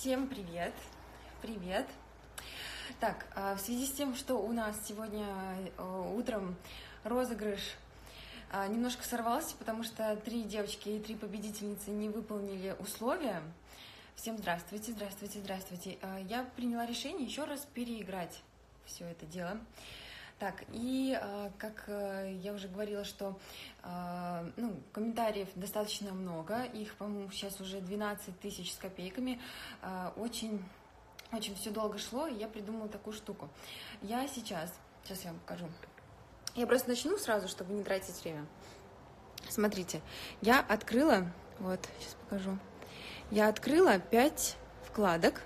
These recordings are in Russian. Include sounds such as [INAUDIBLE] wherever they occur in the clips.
Всем привет! Привет! Так, а, в связи с тем, что у нас сегодня э, утром розыгрыш а, немножко сорвался, потому что три девочки и три победительницы не выполнили условия. Всем здравствуйте, здравствуйте, здравствуйте. А, я приняла решение еще раз переиграть все это дело. Так, и э, как э, я уже говорила, что э, ну, комментариев достаточно много, их, по-моему, сейчас уже 12 тысяч с копейками, очень, очень все долго шло, и я придумала такую штуку. Я сейчас, сейчас я вам покажу, я просто начну сразу, чтобы не тратить время. Смотрите, я открыла, вот, сейчас покажу, я открыла 5 вкладок,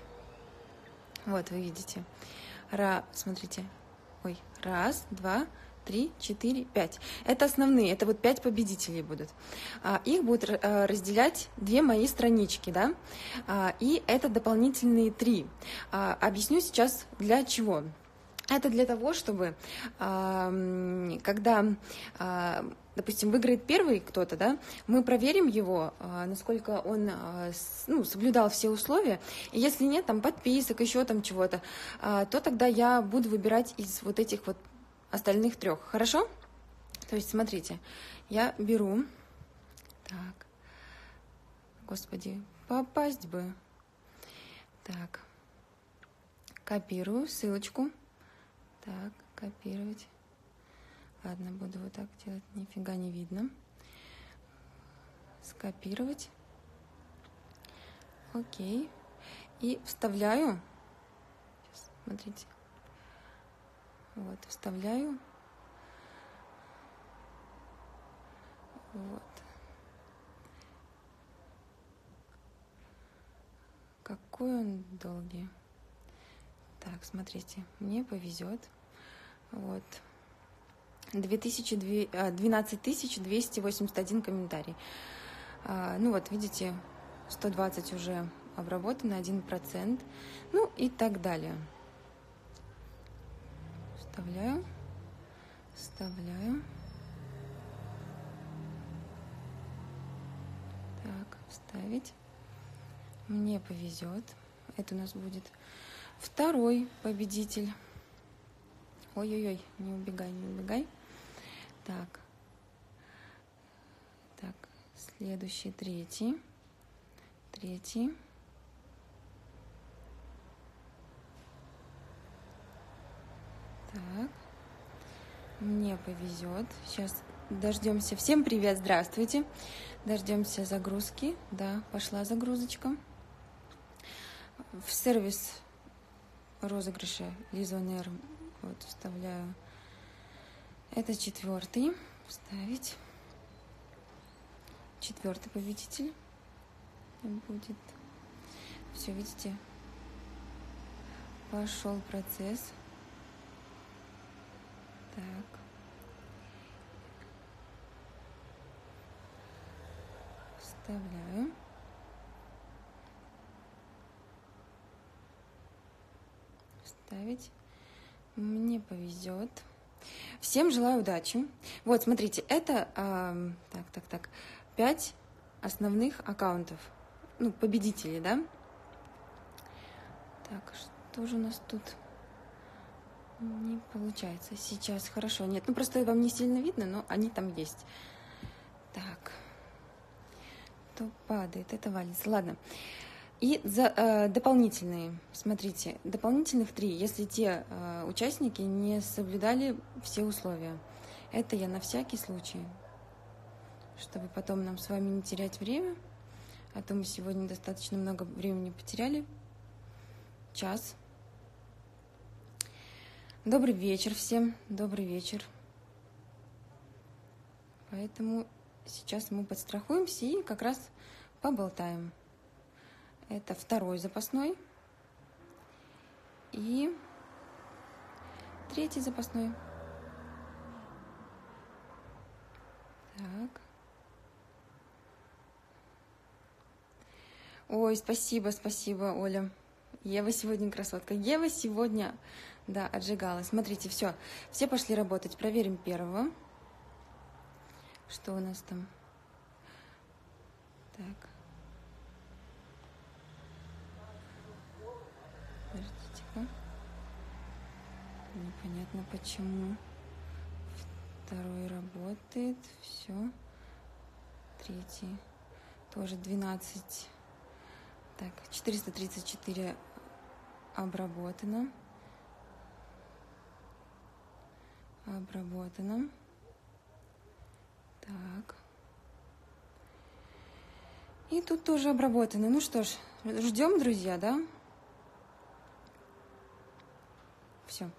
вот, вы видите, Ра, смотрите, раз, два, три, четыре, пять. Это основные, это вот пять победителей будут. А, их будут а, разделять две мои странички, да, а, и это дополнительные три. Объясню сейчас для чего. Это для того, чтобы когда, допустим, выиграет первый кто-то, да, мы проверим его, насколько он ну, соблюдал все условия. И если нет, там подписок, еще там чего-то, то тогда я буду выбирать из вот этих вот остальных трех. Хорошо? То есть, смотрите, я беру, так, господи, попасть бы, так, копирую ссылочку. Так, копировать. Ладно, буду вот так делать, нифига не видно. Скопировать. Окей. И вставляю. Сейчас, смотрите. Вот, вставляю. Вот. Какой он долгий. Так, смотрите, мне повезет. Вот. 2002, 12 281 комментарий. А, ну вот, видите, 120 уже обработано, 1%. Ну и так далее. Вставляю. Вставляю. Так, вставить. Мне повезет. Это у нас будет Второй победитель. Ой-ой-ой, не убегай, не убегай. Так. Так, следующий, третий. Третий. Так. Мне повезет. Сейчас дождемся. Всем привет, здравствуйте. Дождемся загрузки. Да, пошла загрузочка. В сервис розыгрыше Лизонер. Вот, вставляю. Это четвертый. Вставить. Четвертый победитель будет. Все, видите? Пошел процесс. Так. Вставляю. ставить. Мне повезет. Всем желаю удачи. Вот, смотрите, это, э, так, так, так, пять основных аккаунтов, ну, победителей, да? Так, что же у нас тут? Не получается сейчас. Хорошо, нет, ну просто вам не сильно видно, но они там есть. Так, то падает, это валится. Ладно. И за, э, дополнительные, смотрите, дополнительных три, если те э, участники не соблюдали все условия. Это я на всякий случай, чтобы потом нам с вами не терять время, а то мы сегодня достаточно много времени потеряли. Час. Добрый вечер всем, добрый вечер. Поэтому сейчас мы подстрахуемся и как раз поболтаем. Это второй запасной. И третий запасной. Так. Ой, спасибо, спасибо, Оля. Ева сегодня красотка. Ева сегодня, да, отжигала. Смотрите, все, все пошли работать. Проверим первого. Что у нас там? Так. секундочку. Непонятно почему. Второй работает. Все. Третий. Тоже 12. Так, 434 обработано. Обработано. Так. И тут тоже обработано. Ну что ж, ждем, друзья, да? Все.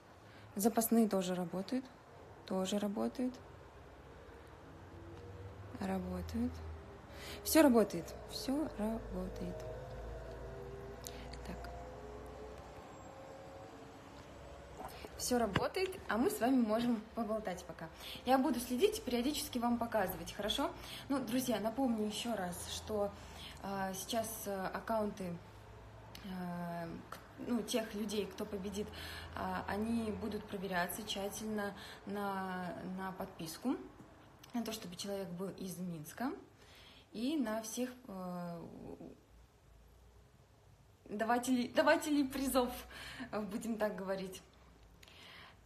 Запасные тоже работают. Тоже работают. Работают. Все работает. Все работает. Так. Все работает, а мы с вами можем поболтать пока. Я буду следить периодически вам показывать, хорошо? Ну, друзья, напомню еще раз, что э, сейчас э, аккаунты э, ну, тех людей, кто победит, э, они будут проверяться тщательно на, на подписку, на то, чтобы человек был из Минска и на всех э, давателей, давателей призов, будем так говорить.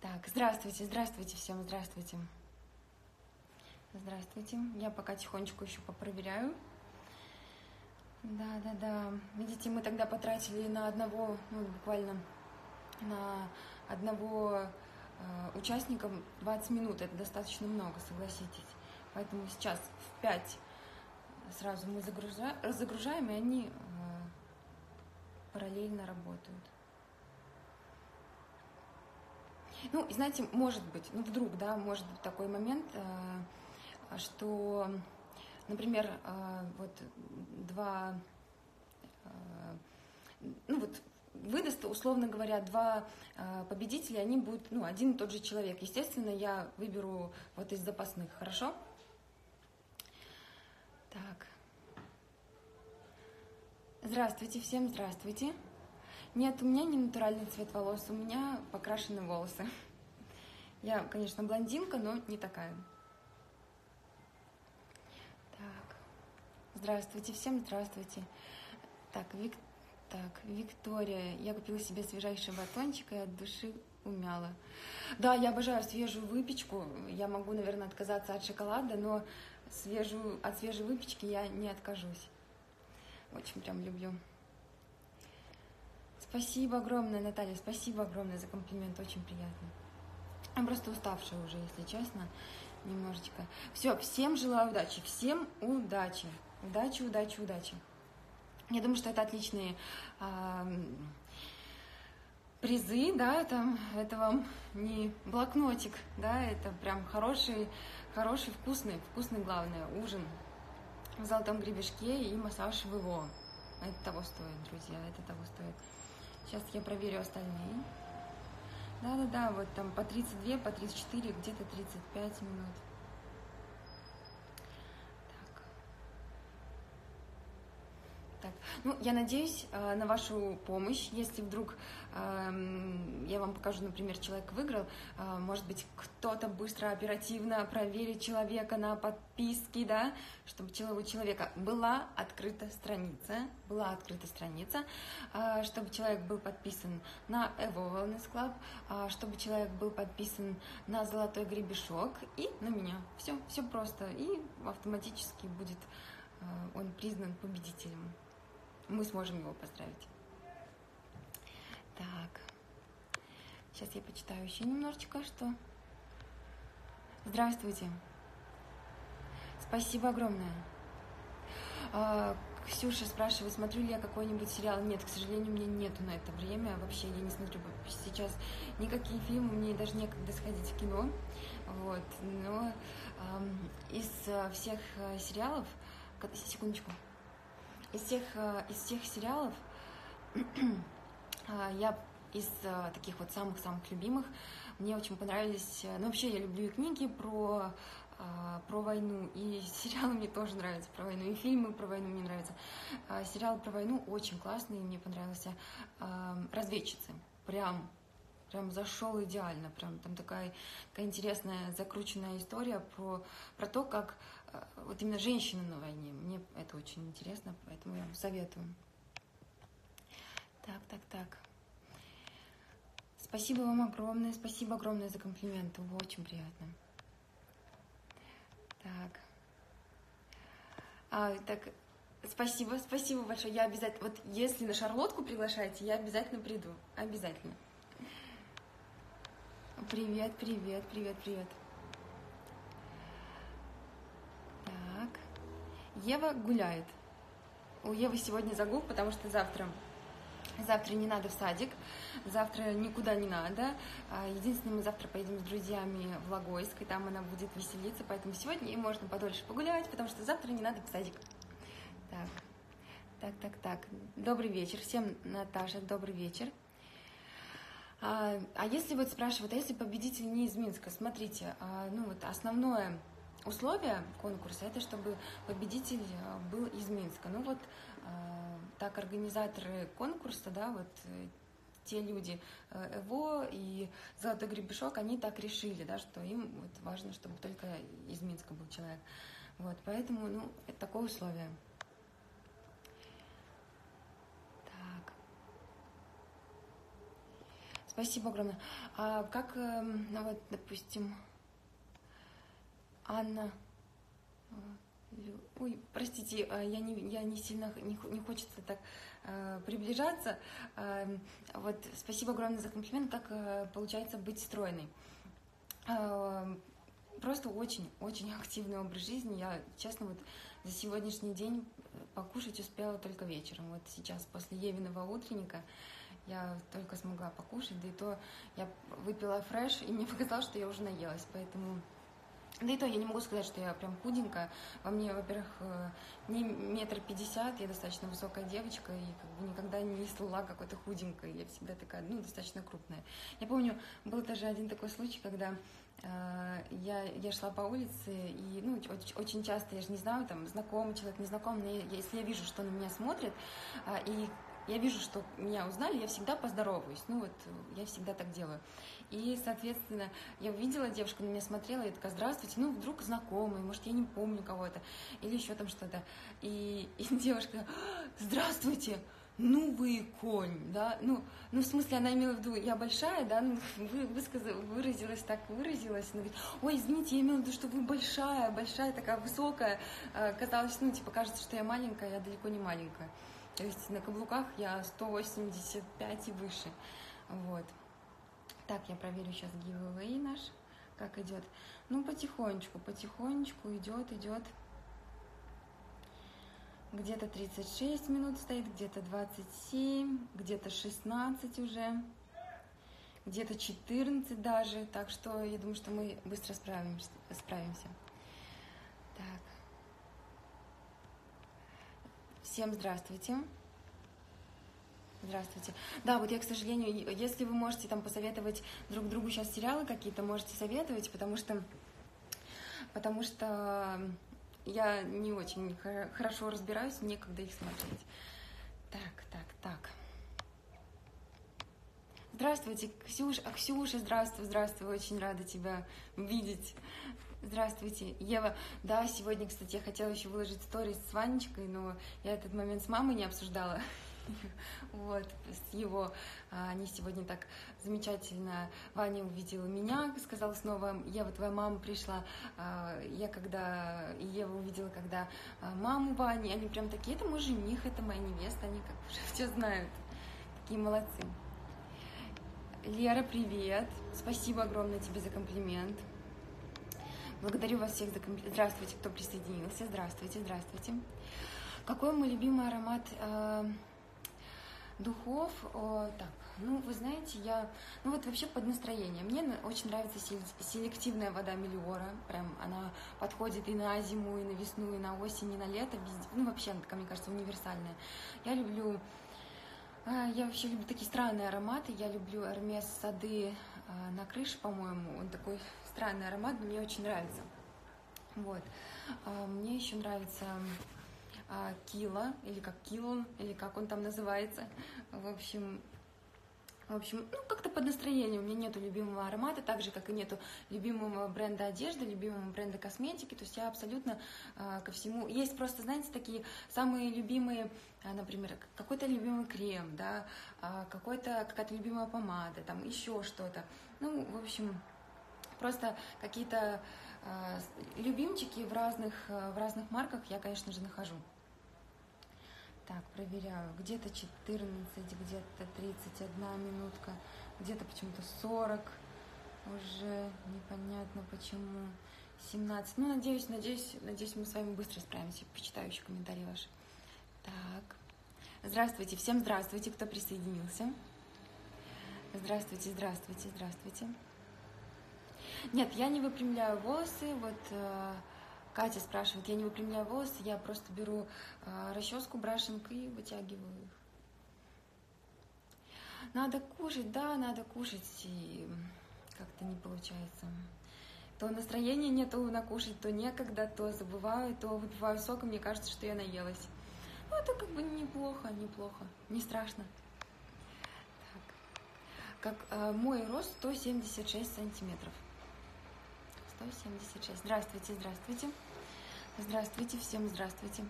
Так, здравствуйте, здравствуйте всем, здравствуйте. Здравствуйте. Я пока тихонечко еще попроверяю. Да, да, да. Видите, мы тогда потратили на одного, ну, буквально на одного э, участника 20 минут. Это достаточно много, согласитесь. Поэтому сейчас в 5 сразу мы загружаем, загружаем и они э, параллельно работают. Ну, знаете, может быть, ну вдруг, да, может быть такой момент, э, что, например, э, вот два, э, ну вот выдаст, условно говоря, два победителя, они будут, ну, один и тот же человек. Естественно, я выберу вот из запасных, хорошо? Так. Здравствуйте всем, здравствуйте. Нет, у меня не натуральный цвет волос, у меня покрашены волосы. Я, конечно, блондинка, но не такая. Так. Здравствуйте всем, здравствуйте. Так, Вик... так, Виктория, я купила себе свежайший батончик и от души умяла. Да, я обожаю свежую выпечку. Я могу, наверное, отказаться от шоколада, но свежую, от свежей выпечки я не откажусь. Очень прям люблю. Спасибо огромное, Наталья, спасибо огромное за комплимент, очень приятно. Я просто уставшая уже, если честно, немножечко. Все, всем желаю удачи, всем удачи, удачи, удачи, удачи. Я думаю, что это отличные э, призы, да, это, это вам не блокнотик, да, это прям хороший, хороший, вкусный, вкусный, главное, ужин в золотом гребешке и массаж в его. Это того стоит, друзья, это того стоит. Сейчас я проверю остальные. Да-да-да, вот там по 32, по 34, где-то 35 минут. Так, ну, я надеюсь э, на вашу помощь. Если вдруг э, я вам покажу, например, человек выиграл, э, может быть, кто-то быстро, оперативно проверит человека на подписки, да, чтобы у человека была открыта страница, была открыта страница, э, чтобы человек был подписан на Evo Wellness Club, э, чтобы человек был подписан на Золотой Гребешок и на меня. Все, все просто. И автоматически будет э, он признан победителем мы сможем его поздравить. Так, сейчас я почитаю еще немножечко, что... Здравствуйте. Спасибо огромное. А, Ксюша спрашивает, смотрю ли я какой-нибудь сериал. Нет, к сожалению, у меня нету на это время. Вообще я не смотрю сейчас никакие фильмы, мне даже некогда сходить в кино. Вот. Но эм, из э, всех э, сериалов... Секундочку. Из всех, э, из всех сериалов а, [CLEARS THROAT] я из э, таких вот самых-самых любимых мне очень понравились... Э, ну, вообще, я люблю и книги про, про войну, и [LAUGHS] сериалы мне тоже нравятся про войну, и фильмы про войну мне нравятся. Сериал про войну очень классный, мне понравился. «Разведчицы». Прям прям зашел идеально, прям там такая, такая интересная закрученная история про, про то, как Э, вот именно женщины на войне. Мне это очень интересно, поэтому я вам советую. Так, так, так. Спасибо вам огромное, спасибо огромное за комплименты, очень приятно. Так. А, так, спасибо, спасибо большое. Я обязательно, вот если на шарлотку приглашаете, я обязательно приду, обязательно. Привет, привет, привет, привет. Так. Ева гуляет. У Евы сегодня загул, потому что завтра Завтра не надо в садик, завтра никуда не надо. А, единственное, мы завтра поедем с друзьями в Логойск, и там она будет веселиться, поэтому сегодня ей можно подольше погулять, потому что завтра не надо в садик. Так, так, так, так. Добрый вечер всем, Наташа, добрый вечер. А, а если вот спрашивают, а если победитель не из Минска, смотрите, а, ну вот основное условие конкурса это чтобы победитель был из Минска. Ну вот так организаторы конкурса, да, вот э, те люди э, ЭВО и Золотой Гребешок, они так решили, да, что им вот важно, чтобы только из Минска был человек. Вот, поэтому, ну, это такое условие. Так. Спасибо огромное. А как, эм, ну вот, допустим, Анна, Ой, простите, а, я не, я не сильно, не, не хочется так э, приближаться. Э, вот, спасибо огромное за комплимент, как э, получается быть стройной. Э, просто очень, очень [LAUGHS] активный образ жизни. Я, честно, вот за сегодняшний день покушать успела только вечером. Вот сейчас, после Евиного утренника, я только смогла покушать, да и то я выпила фреш, и мне [LAUGHS] показалось, что я уже наелась, поэтому да и то я не могу сказать, что я прям худенькая. Во мне, во-первых, э, не метр пятьдесят, я достаточно высокая девочка, и как бы никогда не слыла какой-то худенькой. Я всегда такая, ну, достаточно крупная. Я помню, был даже один такой случай, когда э, я, я шла по улице, и, ну, очень, очень часто, я же не знаю, там, знакомый человек, незнакомый, но если я вижу, что на меня смотрит, э, и я вижу, что меня узнали, я всегда поздороваюсь. Ну вот, я всегда так делаю. И, соответственно, я увидела девушку, на меня смотрела, и такая, здравствуйте, ну, вдруг знакомый, может, я не помню кого-то, или еще там что-то. И, и [LAUGHS] девушка, здравствуйте, ну вы конь, да, ну, ну, в смысле, она имела в виду, я большая, да, ну, [LAUGHS] вы, высказала, выразилась так, выразилась, она говорит, ой, извините, я имела в виду, что вы большая, большая, такая высокая, а, казалось, ну, типа, кажется, что я маленькая, я далеко не маленькая, то есть на каблуках я 185 и выше, вот. Так, я проверю сейчас giveaway наш, как идет. Ну, потихонечку, потихонечку идет, идет. Где-то 36 минут стоит, где-то 27, где-то 16 уже, где-то 14 даже. Так что я думаю, что мы быстро справимся. справимся. Так. Всем здравствуйте. Здравствуйте. Да, вот я, к сожалению, если вы можете там посоветовать друг другу сейчас сериалы какие-то, можете советовать, потому что, потому что я не очень хорошо разбираюсь, некогда их смотреть. Так, так, так. Здравствуйте, Ксюша. Ксюша, здравствуй, здравствуй, очень рада тебя видеть. Здравствуйте, Ева. Да, сегодня, кстати, я хотела еще выложить сторис с Ванечкой, но я этот момент с мамой не обсуждала. [LAUGHS] Вот, с его, а, они сегодня так замечательно, Ваня увидела меня, сказала снова, Ева, твоя мама пришла, а, я когда, Ева увидела, когда а, маму Вани, они прям такие, это мой жених, это моя невеста, они как уже [LAUGHS] все знают, такие молодцы. Лера, привет, спасибо огромное тебе за комплимент. Благодарю вас всех за комплимент. Здравствуйте, кто присоединился. Здравствуйте, здравствуйте. Какой мой любимый аромат Духов, о, так, ну, вы знаете, я, ну, вот вообще под настроение. Мне очень нравится селективная вода Мелиора, прям она подходит и на зиму, и на весну, и на осень, и на лето, ну, вообще, она мне кажется, универсальная. Я люблю, а, я вообще люблю такие странные ароматы, я люблю Эрмес Сады а, на крыше, по-моему, он такой странный аромат, мне очень нравится. Вот. А, мне еще нравится Кила, или как Килон, или как он там называется. В общем, В общем, ну, как-то под настроение. У меня нету любимого аромата, так же, как и нету любимого бренда одежды, любимого бренда косметики. То есть я абсолютно э, ко всему... Есть просто, знаете, такие самые любимые, э, например, какой-то любимый крем, да, э, какой-то, какая-то любимая помада, там еще что-то. Ну, в общем, просто какие-то э, любимчики в разных, э, в разных марках я, конечно же, нахожу. Так, проверяю. Где-то 14, где-то 31 минутка, где-то почему-то 40. Уже непонятно почему. 17. Ну, надеюсь, надеюсь, надеюсь, мы с вами быстро справимся. Почитаю еще комментарии ваши. Так. Здравствуйте, всем здравствуйте, кто присоединился. Здравствуйте, здравствуйте, здравствуйте. Нет, я не выпрямляю волосы, вот э, Катя спрашивает, я не выпрямляю волосы, я просто беру э, расческу, брашинг и вытягиваю их. Надо кушать, да, надо кушать, и как-то не получается. То настроения нет, то накушать, то некогда, то забываю, то выпиваю сок, и мне кажется, что я наелась. Ну, это как бы неплохо, неплохо, не страшно. Так. Как э, мой рост 176 сантиметров. 176. Здравствуйте, здравствуйте. Здравствуйте, всем здравствуйте.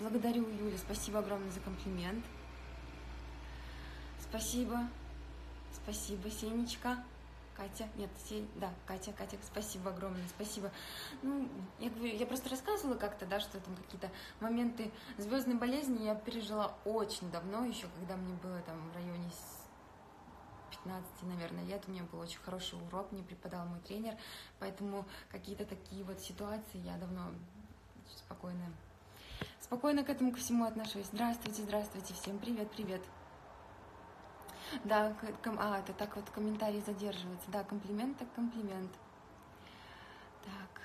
Благодарю, Юля, спасибо огромное за комплимент. Спасибо, спасибо, Сенечка. Катя, нет, Сень, да, Катя, Катя, спасибо огромное, спасибо. Ну, я говорю, я просто рассказывала как-то, да, что там какие-то моменты звездной болезни я пережила очень давно, еще когда мне было там в районе 15, наверное, лет. У меня был очень хороший урок, мне преподал мой тренер, поэтому какие-то такие вот ситуации я давно спокойно, спокойно к этому ко всему отношусь. Здравствуйте, здравствуйте, всем привет, привет. Да, а, это так вот комментарий задерживается. Да, комплимент так комплимент. Так,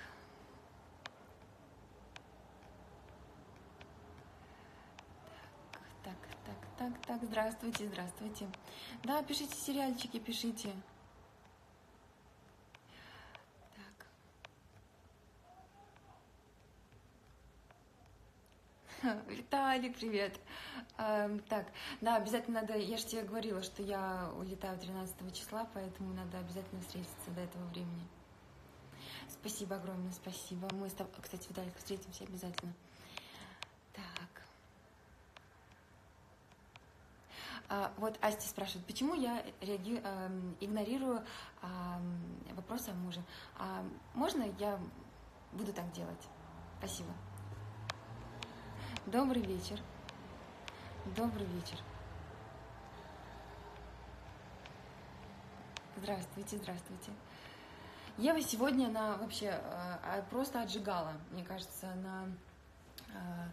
так, так, здравствуйте, здравствуйте. Да, пишите сериальчики, пишите. Так. Виталик, привет. Эм, так, да, обязательно надо, я же тебе говорила, что я улетаю 13 числа, поэтому надо обязательно встретиться до этого времени. Спасибо огромное, спасибо. Мы с тобой, кстати, Виталик, встретимся обязательно. А, вот Асти спрашивает, почему я реаги... Эм, игнорирую вопросы о муже. А можно я буду так делать? Спасибо. Добрый вечер. Добрый вечер. Здравствуйте, здравствуйте. Ева сегодня она вообще э, просто отжигала, мне кажется, на э,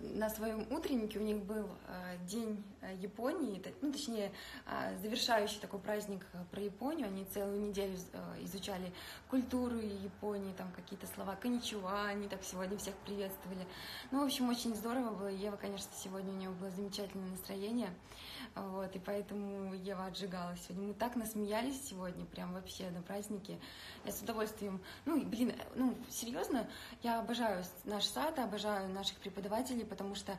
на своем утреннике у них был э, день э, Японии, ну, точнее, э, завершающий такой праздник про Японию. Они целую неделю изучали культуру Японии, там какие-то слова коничуа, они так сегодня всех приветствовали. Ну, в общем, очень здорово было. Ева, конечно, сегодня у нее было замечательное настроение, вот, и поэтому Ева отжигала сегодня. Мы так насмеялись сегодня, прям вообще на празднике. Я с удовольствием, ну, блин, ну, серьезно, я обожаю наш сад, обожаю наших преподавателей, потому что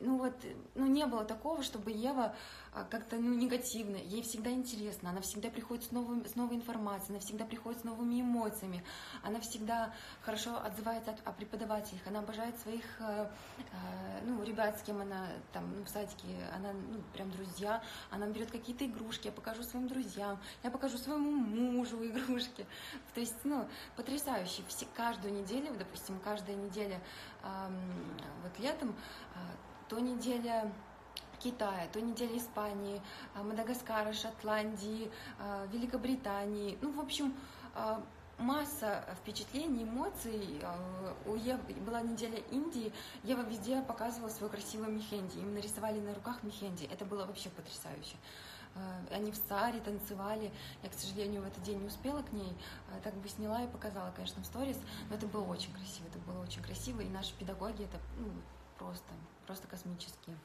ну вот, ну не было такого, чтобы Ева а, как-то ну, негативно, ей всегда интересно, она всегда приходит с, новым, с новой информацией, она всегда приходит с новыми эмоциями, она всегда хорошо отзывается о, о преподавателях, она обожает своих, э, э, ну, ребят, с кем она там, ну, в садике, она, ну, прям друзья, она берет какие-то игрушки, я покажу своим друзьям, я покажу своему мужу игрушки, [LAUGHS] то есть, ну, потрясающе, все, каждую неделю, допустим, каждая неделя, э, вот летом, э, то неделя Китая, то неделя Испании, а, Мадагаскара, Шотландии, а, Великобритании. Ну, в общем, а, масса впечатлений, эмоций. У Евы была неделя Индии, Ева везде показывала свой красивый мехенди. Им нарисовали на руках мехенди. Это было вообще потрясающе. Они в саре танцевали. Я, к сожалению, в этот день не успела к ней. Так бы сняла и показала, конечно, в сторис. Но это было очень красиво. Это было очень красиво. И наши педагоги это ну, просто, просто космические.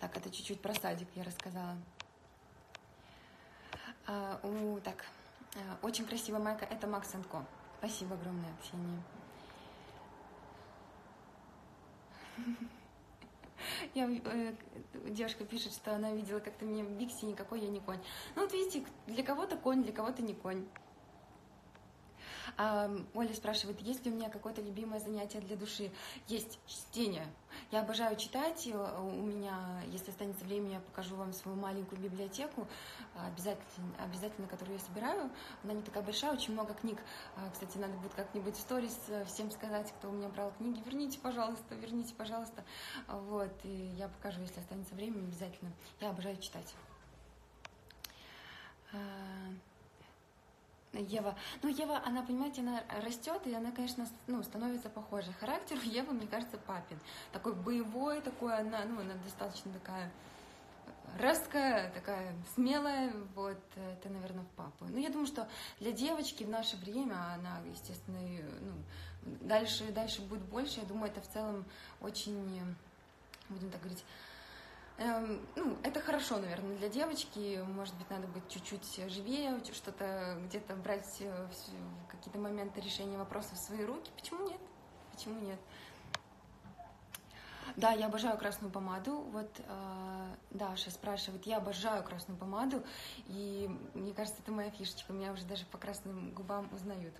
Так, это чуть-чуть про садик я рассказала. А, у, так, а, очень красивая майка. Это Макс Ко. Спасибо огромное, Ксения. [LAUGHS] Я, э, девушка пишет, что она видела, как ты меня в Бикси, никакой я не конь. Ну вот видите, для кого-то конь, для кого-то не конь. А, Оля спрашивает, есть ли у меня какое-то любимое занятие для души? Есть чтение. Я обожаю читать. У меня, если останется время, я покажу вам свою маленькую библиотеку, обязательно, обязательно которую я собираю. Она не такая большая, очень много книг. А, кстати, надо будет как-нибудь в сторис э, всем сказать, кто у меня брал книги. Верните, пожалуйста, верните, пожалуйста. Вот, и я покажу, если останется время, обязательно. Я обожаю читать. Ева. Ну, Ева, она, понимаете, она растет, и она, конечно, ну, становится похожей. Характер у Евы, мне кажется, папин. Такой боевой, такой, она, ну, она достаточно такая резкая, такая смелая, вот, это, наверное, в папу. Ну, я думаю, что для девочки в наше время, она, естественно, ну, дальше, дальше будет больше, я думаю, это в целом очень, будем так говорить, Эм, ну, это хорошо, наверное, для девочки. Может быть, надо быть чуть-чуть живее, что-то где-то брать э, какие-то моменты решения вопросов в свои руки. Почему нет? Почему нет? Да, я обожаю красную помаду. Вот э, Даша спрашивает, я обожаю красную помаду, и мне кажется, это моя фишечка. Меня уже даже по красным губам узнают.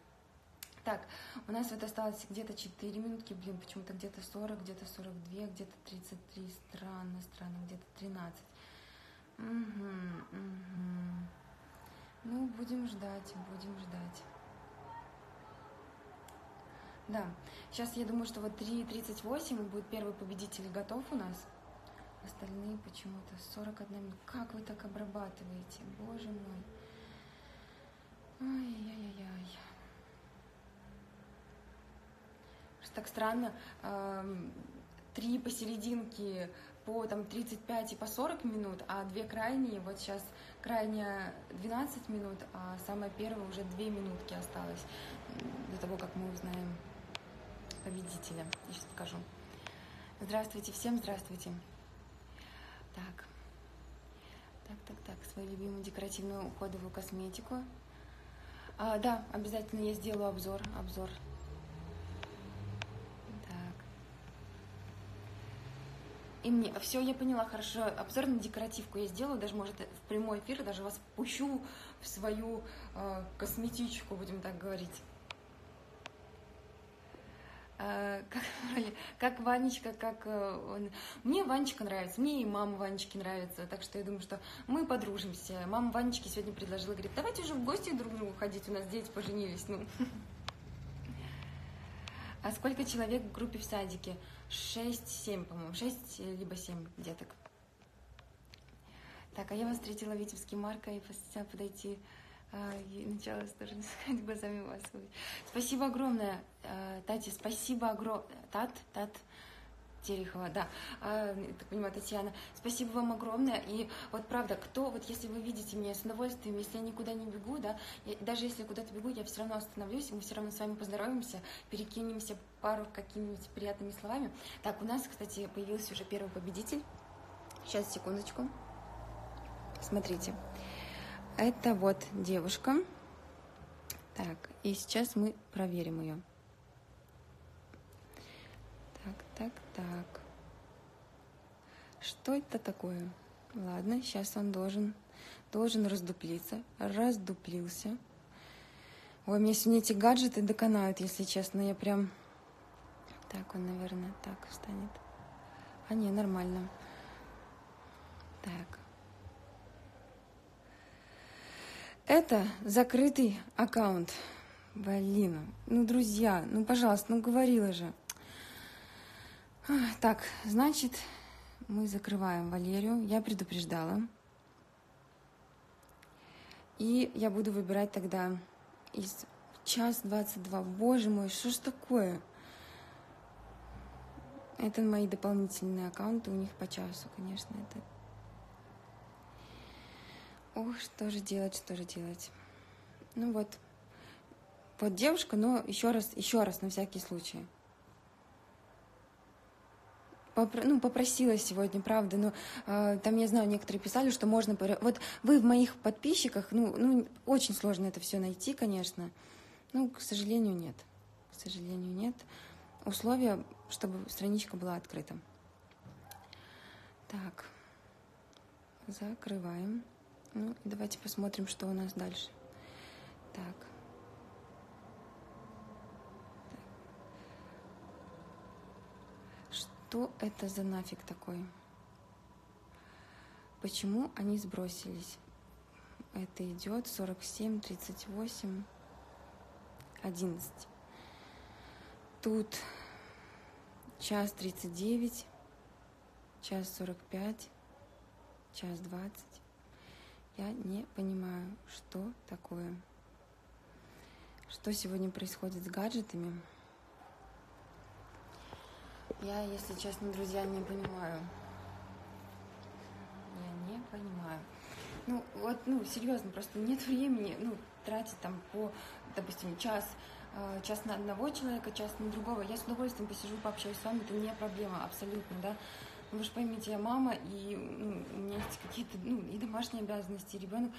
Так, у нас вот осталось где-то 4 минутки, блин, почему-то где-то 40, где-то 42, где-то 33, странно, странно, где-то 13. Угу, угу. Ну, будем ждать, будем ждать. Да, сейчас я думаю, что вот 3.38 будет первый победитель готов у нас. Остальные почему-то 41 минут. Как вы так обрабатываете? Боже мой. Ай-яй-яй-яй. Так странно, три посерединке по там 35 и по 40 минут, а две крайние, вот сейчас крайняя 12 минут, а самая первая уже 2 минутки осталось до того, как мы узнаем победителя. Я сейчас покажу. Здравствуйте всем, здравствуйте. Так, так, так, так, свою любимую декоративную уходовую косметику. А, да, обязательно я сделаю обзор, обзор И мне все, я поняла, хорошо. Обзор на декоративку я сделаю, даже, может, в прямой эфир даже вас пущу в свою э, косметичку, будем так говорить. Э, как, как Ванечка, как э, он. Мне Ванечка нравится, мне и мама Ванечки нравится, так что я думаю, что мы подружимся. Мама Ванечки сегодня предложила, говорит, давайте уже в гости друг к другу ходить, у нас дети поженились, ну. [LAUGHS] А сколько человек в группе в садике? 6-7, по-моему, 6 либо 7 деток. Так, а я вас встретила в Витебске Марка и хотела подойти а, и начала тоже [LAUGHS] искать глазами вас. Спасибо огромное, а, Тати, спасибо огромное. Тат, Тат, Терехова, да, а, так понимаю, Татьяна, спасибо вам огромное, и вот правда, кто, вот если вы видите меня с удовольствием, если я никуда не бегу, да, я, даже если я куда-то бегу, я все равно остановлюсь, мы все равно с вами поздороваемся, перекинемся пару какими-нибудь приятными словами. Так, у нас, кстати, появился уже первый победитель, сейчас, секундочку, смотрите, это вот девушка, так, и сейчас мы проверим ее. Так, так. Что это такое? Ладно, сейчас он должен, должен раздуплиться. Раздуплился. Ой, мне сегодня эти гаджеты доконают, если честно. Я прям... Так, он, наверное, так встанет. А, не, нормально. Так. Это закрытый аккаунт. Блин, ну, друзья, ну, пожалуйста, ну, говорила же. Так, значит, мы закрываем Валерию. Я предупреждала. И я буду выбирать тогда из час 22. Боже мой, что ж такое? Это мои дополнительные аккаунты, у них по часу, конечно, это... Ох, что же делать, что же делать? Ну вот, вот девушка, но еще раз, еще раз, на всякий случай ну, попросила сегодня, правда, но э, там, я знаю, некоторые писали, что можно... Вот вы в моих подписчиках, ну, ну, очень сложно это все найти, конечно. Ну, к сожалению, нет. К сожалению, нет. Условия, чтобы страничка была открыта. Так, закрываем. Ну, давайте посмотрим, что у нас дальше. Так. Что это за нафиг такой? Почему они сбросились? Это идет 47, 38, 11. Тут час 39, час 45, час 20. Я не понимаю, что такое. Что сегодня происходит с гаджетами. Я, если честно, друзья, не понимаю. Я не понимаю. Ну, вот, ну, серьезно, просто нет времени, ну, тратить там по, допустим, час, э, час на одного человека, час на другого. Я с удовольствием посижу, пообщаюсь с вами, это не проблема абсолютно, да. Но вы же поймите, я мама, и ну, у меня есть какие-то, ну, и домашние обязанности, и ребенок.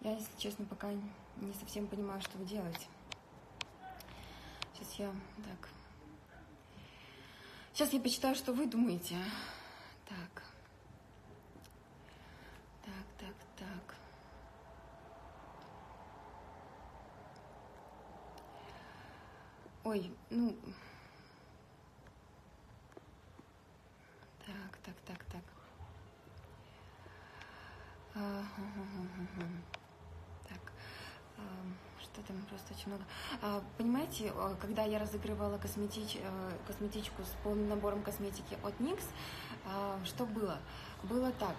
Я, если честно, пока не совсем понимаю, что вы делаете. Сейчас я, так, Сейчас я почитаю, что вы думаете. Так. Так, так, так. Ой, ну... Так, так, так, так. Так. Что там просто очень много. А, понимаете, э, когда я разыгрывала косметич, э, косметичку с полным набором косметики от NYX, а, что было? Было так.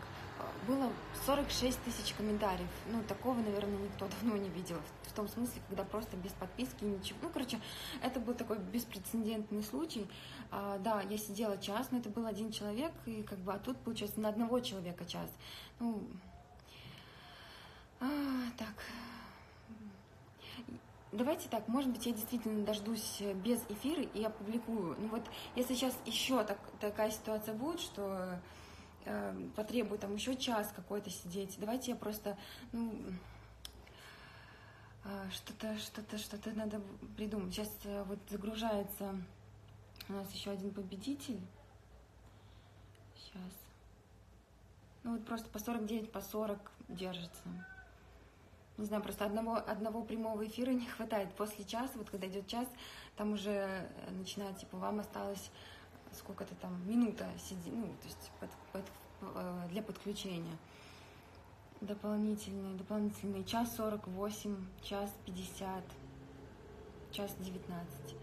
Было 46 тысяч комментариев. Ну, такого, наверное, никто [LAUGHS] давно не видел. В том смысле, когда просто без подписки ничего. Ну, короче, это был такой беспрецедентный случай. А, да, я сидела час, но это был один человек, и как бы, а тут, получается, на одного человека час. Ну, а, так, Давайте так, может быть, я действительно дождусь э, без эфира и опубликую. Ну вот, если сейчас еще так, такая ситуация будет, что э, потребую там еще час какой-то сидеть, давайте я просто, ну, э, что-то, что-то, что-то надо придумать. Сейчас э, вот загружается у нас еще один победитель. Сейчас. Ну вот просто по 49, по 40 держится не знаю, просто одного, одного прямого эфира не хватает. После часа, вот когда идет час, там уже начинает, типа, вам осталось сколько-то там, минута сиди, ну, то есть под, под, э, для подключения. Дополнительный, дополнительный час 48, час 50, час 19.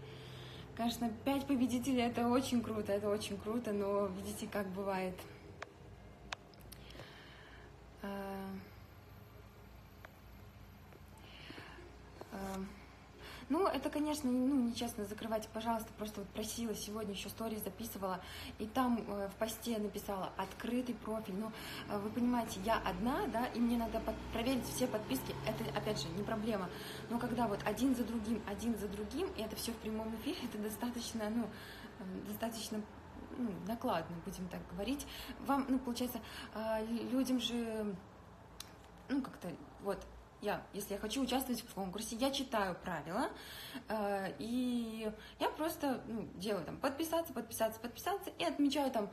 Конечно, пять победителей это очень круто, это очень круто, но видите, как бывает. Ну, это, конечно, ну, нечестно, закрывайте, пожалуйста, просто вот просила, сегодня еще сторис записывала, и там э, в посте написала «открытый профиль». Ну, э, вы понимаете, я одна, да, и мне надо под, проверить все подписки, это, опять же, не проблема. Но когда вот один за другим, один за другим, и это все в прямом эфире, [LAUGHS] это достаточно, ну, э, достаточно ну, накладно, будем так говорить. Вам, ну, получается, э, людям же, ну, как-то, вот, я, если я хочу участвовать в конкурсе, я читаю правила, э, и я просто ну, делаю там подписаться, подписаться, подписаться, и отмечаю там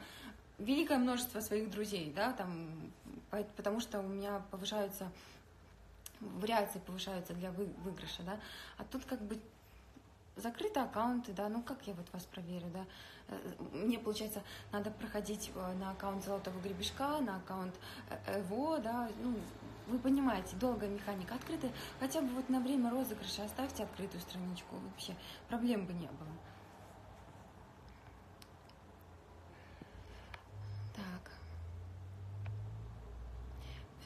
великое множество своих друзей, да, там, потому что у меня повышаются, вариации повышаются для вы, выигрыша, да, а тут как бы закрыты аккаунты, да, ну как я вот вас проверю, да, э, мне, получается, надо проходить э, на аккаунт Золотого Гребешка, на аккаунт ЭВО, да, ну, вы понимаете, долгая механика открытая, хотя бы вот на время розыгрыша оставьте открытую страничку, вообще проблем бы не было. Так.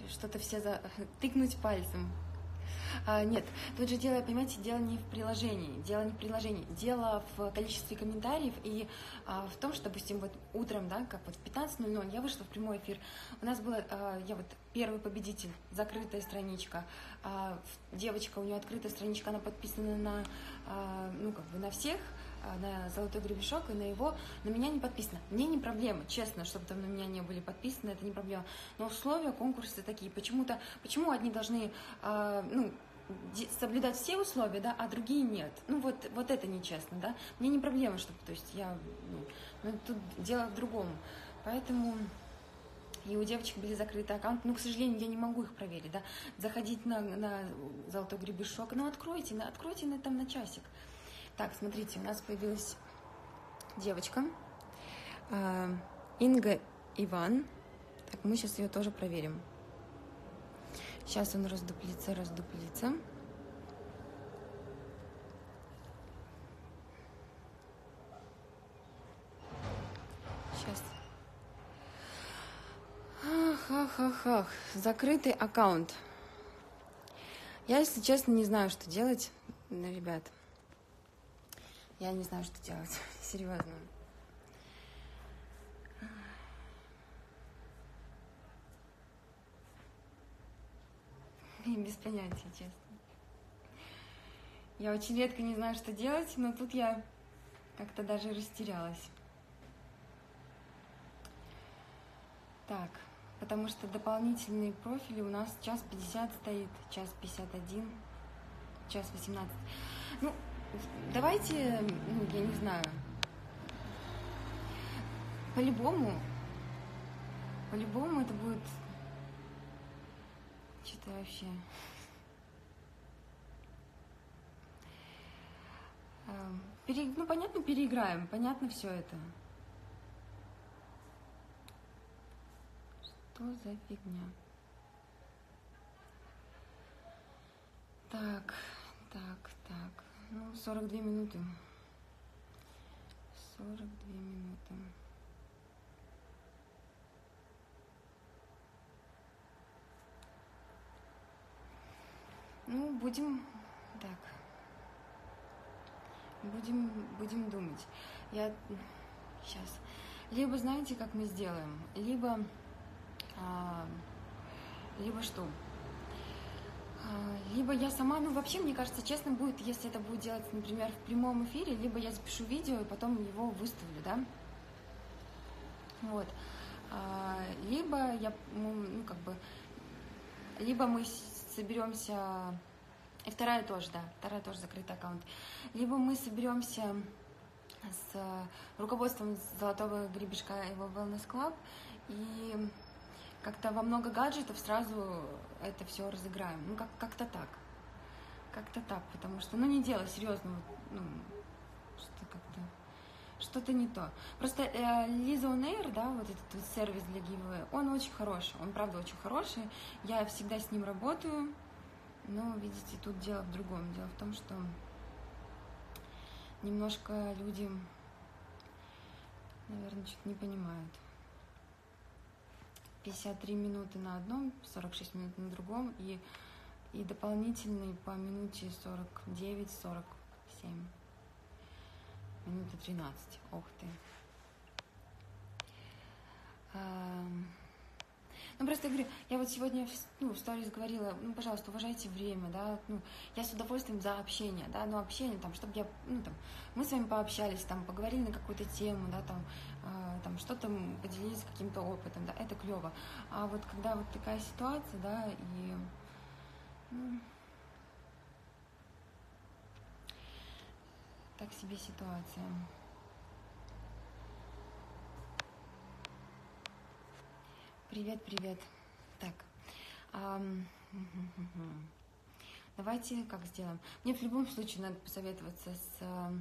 Что-то все за... [LAUGHS] тыкнуть пальцем. А, нет, тут же дело, понимаете, дело не в приложении, дело не в приложении, дело в количестве комментариев и а, в том, что, допустим, вот утром, да, как вот в 15.00 я вышла в прямой эфир, у нас было, а, я вот первый победитель, закрытая страничка, а, девочка, у нее открытая страничка, она подписана на, а, ну, как бы на всех, на золотой гребешок и на его, на меня не подписано. Мне не проблема, честно, чтобы там на меня не были подписаны, это не проблема. Но условия конкурса такие. Почему-то, почему одни должны, э, ну, соблюдать все условия, да, а другие нет. Ну вот, вот это нечестно, да. Мне не проблема, чтобы, то есть я, ну, но тут дело в другом. Поэтому и у девочек были закрыты аккаунты. Ну, к сожалению, я не могу их проверить, да. Заходить на, на золотой гребешок. Ну, откройте, на, откройте на, там на часик. Так, смотрите, у нас появилась девочка. Э, Инга Иван. Так, мы сейчас ее тоже проверим. Сейчас он раздуплится, раздуплится. Сейчас. Ах, ах, ах, ах. Закрытый аккаунт. Я, если честно, не знаю, что делать, ребят. Я не знаю, что делать. [LAUGHS] Серьезно. Без понятия, честно. Я очень редко не знаю, что делать, но тут я как-то даже растерялась. Так, потому что дополнительные профили у нас час 50 стоит, час 51, час 18. Ну, давайте, ну, я не знаю, по-любому, по-любому это будет что-то вообще... Эм, пере... Ну, понятно, переиграем, понятно все это. Что за фигня? Так, так, так. Ну, 42 минуты. 42 минуты. Ну, будем так. Будем, будем думать. Я сейчас. Либо знаете, как мы сделаем, либо, а, либо что? А, либо я сама, ну вообще, мне кажется, честно будет, если это будет делать, например, в прямом эфире, либо я запишу видео и потом его выставлю, да? Вот. А, либо я, ну, как бы, либо мы соберемся, и вторая тоже, да, вторая тоже закрытый аккаунт, либо мы соберемся с руководством Золотого Гребешка его Wellness Club и как-то во много гаджетов сразу это все разыграем. Ну, как- как-то так. Как-то так, потому что, ну, не дело, серьезно, ну, что как-то что-то не то. Просто э, Лиза Онейр, да, вот этот вот сервис для giveaway, он очень хороший, он правда очень хороший. Я всегда с ним работаю, но, видите, тут дело в другом. Дело в том, что немножко люди, наверное, что-то не понимают. 53 минуты на одном, 46 минут на другом и, и дополнительный по минуте 49-47 минуты 13. Ох ты. Ну, просто я говорю, я вот сегодня ну, в сторис говорила, ну, пожалуйста, уважайте время, да, ну, я с удовольствием за общение, да, но общение, там, чтобы я, ну, там, мы с вами пообщались, там, поговорили на какую-то тему, да, там, там, что-то поделились каким-то опытом, да, это клево. А вот когда вот такая ситуация, да, и, ну, так себе ситуация. Привет, привет. Так, ам, [LAUGHS] давайте как сделаем. Мне в любом случае надо посоветоваться с а,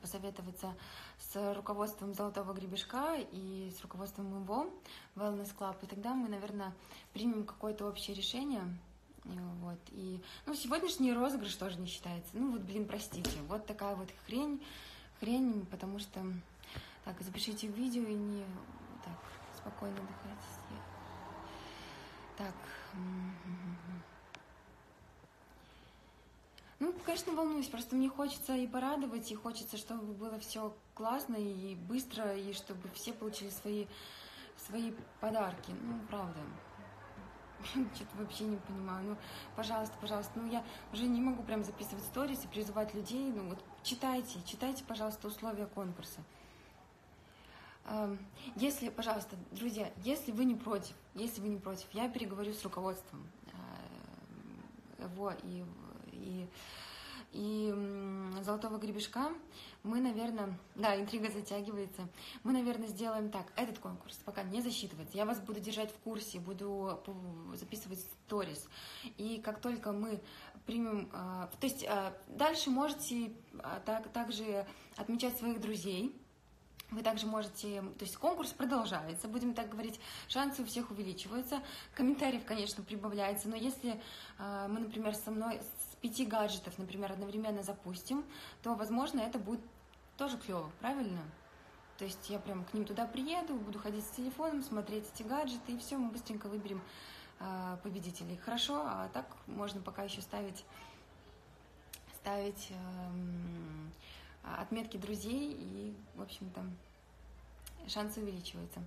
посоветоваться с руководством Золотого Гребешка и с руководством МВО Wellness Club, и тогда мы, наверное, примем какое-то общее решение, вот. И, ну, сегодняшний розыгрыш тоже не считается. Ну, вот, блин, простите. Вот такая вот хрень, хрень, потому что... Так, запишите видео и не... Так, спокойно дыхайте. Так. Ну, конечно, волнуюсь, просто мне хочется и порадовать, и хочется, чтобы было все классно и быстро, и чтобы все получили свои, свои подарки. Ну, правда. [LAUGHS] Что-то вообще не понимаю. Ну, пожалуйста, пожалуйста. Ну, я уже не могу прям записывать сторис и призывать людей. Ну, вот читайте, читайте, пожалуйста, условия конкурса. Если, пожалуйста, друзья, если вы не против, если вы не против, я переговорю с руководством его и, и, и золотого гребешка, мы, наверное, да, интрига затягивается, мы, наверное, сделаем так, этот конкурс пока не засчитывается, я вас буду держать в курсе, буду записывать сторис, и как только мы примем, а, то есть а, дальше можете а, так, также отмечать своих друзей, вы также можете, то есть конкурс продолжается, будем так говорить, шансы у всех увеличиваются, комментариев, конечно, прибавляется, но если э, мы, например, со мной пяти гаджетов, например, одновременно запустим, то, возможно, это будет тоже клево, правильно? То есть я прям к ним туда приеду, буду ходить с телефоном, смотреть эти гаджеты, и все, мы быстренько выберем э, победителей. Хорошо, а так можно пока еще ставить, ставить э, отметки друзей, и, в общем-то, шансы увеличиваются.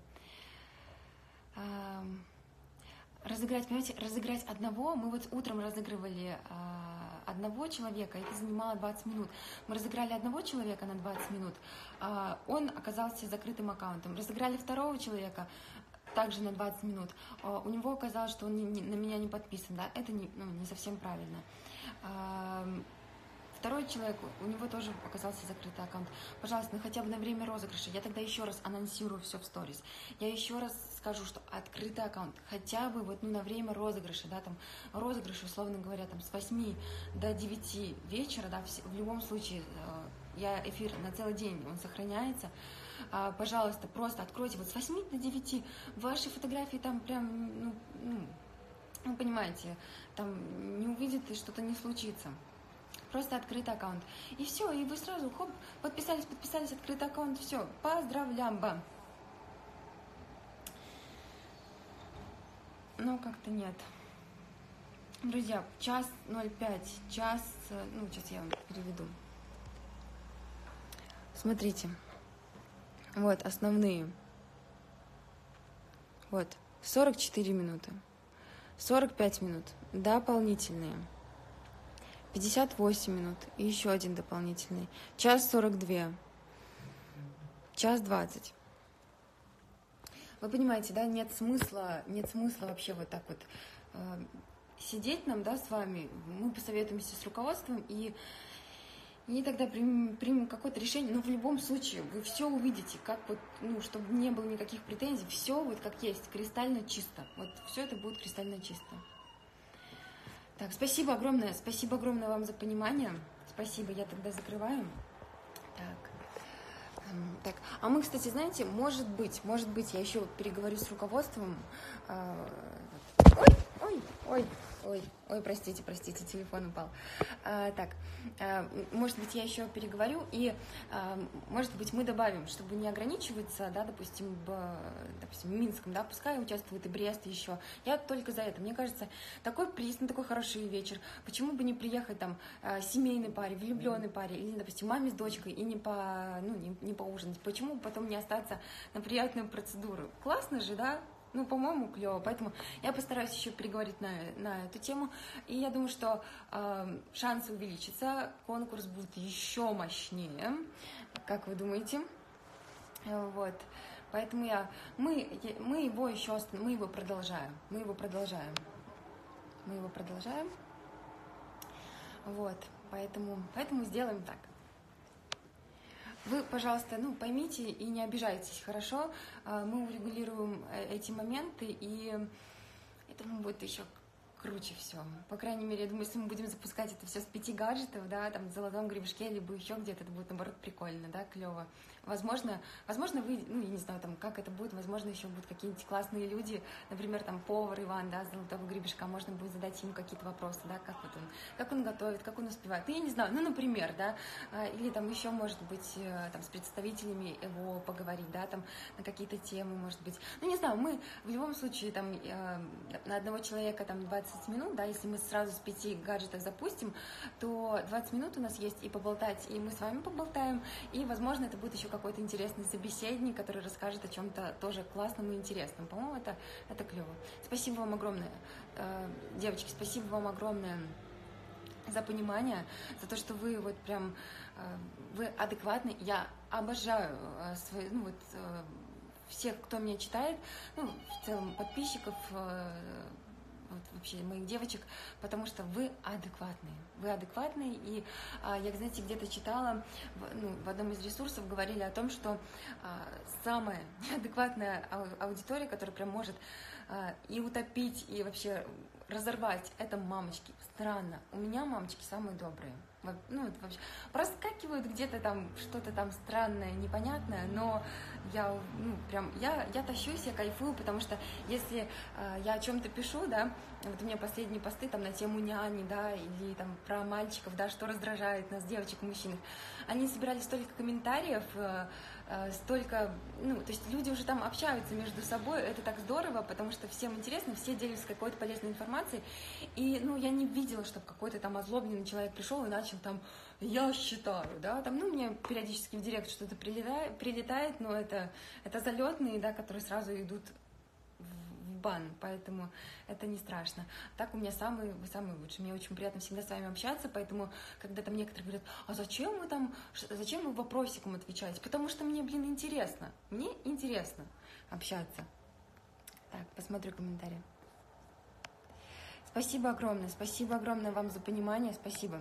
Разыграть, понимаете, разыграть одного, мы вот утром разыгрывали а, одного человека, это занимало 20 минут. Мы разыграли одного человека на 20 минут, а, он оказался закрытым аккаунтом. Разыграли второго человека, также на 20 минут. А, у него оказалось, что он на меня не подписан, да, это не, ну, не совсем правильно. Второй человек, у него тоже оказался закрытый аккаунт. Пожалуйста, ну хотя бы на время розыгрыша. Я тогда еще раз анонсирую все в сторис. Я еще раз скажу, что открытый аккаунт. Хотя бы вот ну, на время розыгрыша, да, там розыгрыш, условно говоря, там с 8 до 9 вечера, да, в, в любом случае э, я эфир на целый день, он сохраняется. А, пожалуйста, просто откройте вот с 8 до 9 ваши фотографии там прям, ну, ну, вы понимаете, там не увидит и что-то не случится просто открытый аккаунт. И все, и вы сразу, хоп, подписались, подписались, открытый аккаунт, все, поздравляем, бам. Ну, как-то нет. Друзья, час 05, час, ну, сейчас я вам переведу. Смотрите, вот основные. Вот, 44 минуты, 45 минут, дополнительные. 58 минут и еще один дополнительный. Час 42. Час 20. Вы понимаете, да, нет смысла, нет смысла вообще вот так вот э, сидеть нам, да, с вами. Мы посоветуемся с руководством и и тогда примем, примем какое-то решение, но в любом случае вы все увидите, как вот, ну, чтобы не было никаких претензий, все вот как есть, кристально чисто. Вот все это будет кристально чисто. Так, спасибо огромное, спасибо огромное вам за понимание. Спасибо, я тогда закрываю. Так. Так, а мы, кстати, знаете, может быть, может быть, я еще переговорю с руководством. А, ой, ой, ой, ой, Ой, простите, простите, телефон упал. А, так, а, может быть, я еще переговорю, и, а, может быть, мы добавим, чтобы не ограничиваться, да, допустим, в, допустим, Минском, да, пускай участвует и Брест еще. Я только за это. Мне кажется, такой приз, ну, такой хороший вечер. Почему бы не приехать там а, семейной паре, влюбленной паре, или, допустим, маме с дочкой, и не по, ну, не, не поужинать? Почему потом не остаться на приятную процедуру? Классно же, да? Ну, по-моему, клево. Поэтому я постараюсь еще переговорить на, на эту тему. И я думаю, что э, шансы увеличатся, конкурс будет еще мощнее. Как вы думаете? Вот. Поэтому я, мы, мы его еще, мы его продолжаем. Мы его продолжаем. Мы его продолжаем. Вот. Поэтому, поэтому сделаем так. Вы, пожалуйста, ну, поймите и не обижайтесь, хорошо? А, мы урегулируем э, эти моменты, и это будет еще круче все. По крайней мере, я думаю, если мы будем запускать это все с пяти гаджетов, да, там, в золотом гребешке, либо еще где-то, это будет, наоборот, прикольно, да, клево. Возможно, возможно, вы, ну, я не знаю, там, как это будет, возможно, еще будут какие-нибудь классные люди, например, там, повар Иван, да, золотого гребешка, можно будет задать ему какие-то вопросы, да, как вот он, как он готовит, как он успевает. Ну, я не знаю, ну, например, да, а, или там еще, может быть, э, там, с представителями его поговорить, да, там, на какие-то темы, может быть. Ну, не знаю, мы в любом случае, там, э, на одного человека, там, 20 минут, да, если мы сразу с пяти гаджетов запустим, то 20 минут у нас есть и поболтать, и мы с вами поболтаем, и, возможно, это будет еще какой-то интересный собеседник, который расскажет о чем-то тоже классном и интересном. По-моему, это, это клево. Спасибо вам огромное. Э, девочки, спасибо вам огромное за понимание, за то, что вы вот прям, э, вы адекватны. Я обожаю э, свои, ну вот, всех, кто меня читает, ну, в целом подписчиков, вот вообще моих девочек, потому что вы адекватные. Вы адекватные, и а, я, знаете, где-то читала, в, ну, в одном из ресурсов говорили о том, что а, самая [LAUGHS] адекватная аудитория, которая прям может а, и утопить, и вообще разорвать, это мамочки. Странно. У меня мамочки самые добрые ну, это вообще проскакивают где-то там что-то там странное, непонятное, но я, ну, прям, я, я тащусь, я кайфую, потому что если э, я о чем-то пишу, да, вот у меня последние посты там на тему няни, да, или там про мальчиков, да, что раздражает нас, девочек, мужчин, они собирали столько комментариев, э, столько, ну, то есть люди уже там общаются между собой, это так здорово, потому что всем интересно, все делятся какой-то полезной информацией, и, ну, я не видела, чтобы какой-то там озлобленный человек пришел и начал там, я считаю, да, там, ну, мне периодически в директ что-то прилетает, прилетает, но это, это залетные, да, которые сразу идут бан, поэтому это не страшно. Так у меня самый, вы самый лучший. Мне очень приятно всегда с вами общаться, поэтому когда там некоторые говорят, а зачем вы там, зачем вы вопросиком отвечаете? Потому что мне, блин, интересно. Мне интересно общаться. Так, посмотрю комментарии. Спасибо огромное, спасибо огромное вам за понимание, спасибо.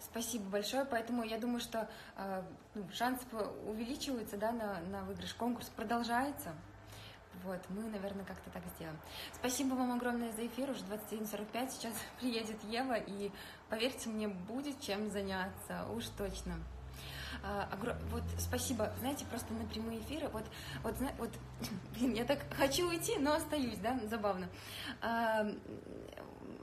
Спасибо большое, поэтому я думаю, что э, ну, шанс увеличивается да, на, на выигрыш. Конкурс продолжается. Вот, мы, наверное, как-то так сделаем. Спасибо вам огромное за эфир, уже 21.45, сейчас [LAUGHS] приедет Ева, и, поверьте мне, будет чем заняться, уж точно. А, вот спасибо, знаете, просто на прямые эфиры, вот, вот, вот, [CLEARS THROAT] блин, я так хочу уйти, но остаюсь, да, забавно.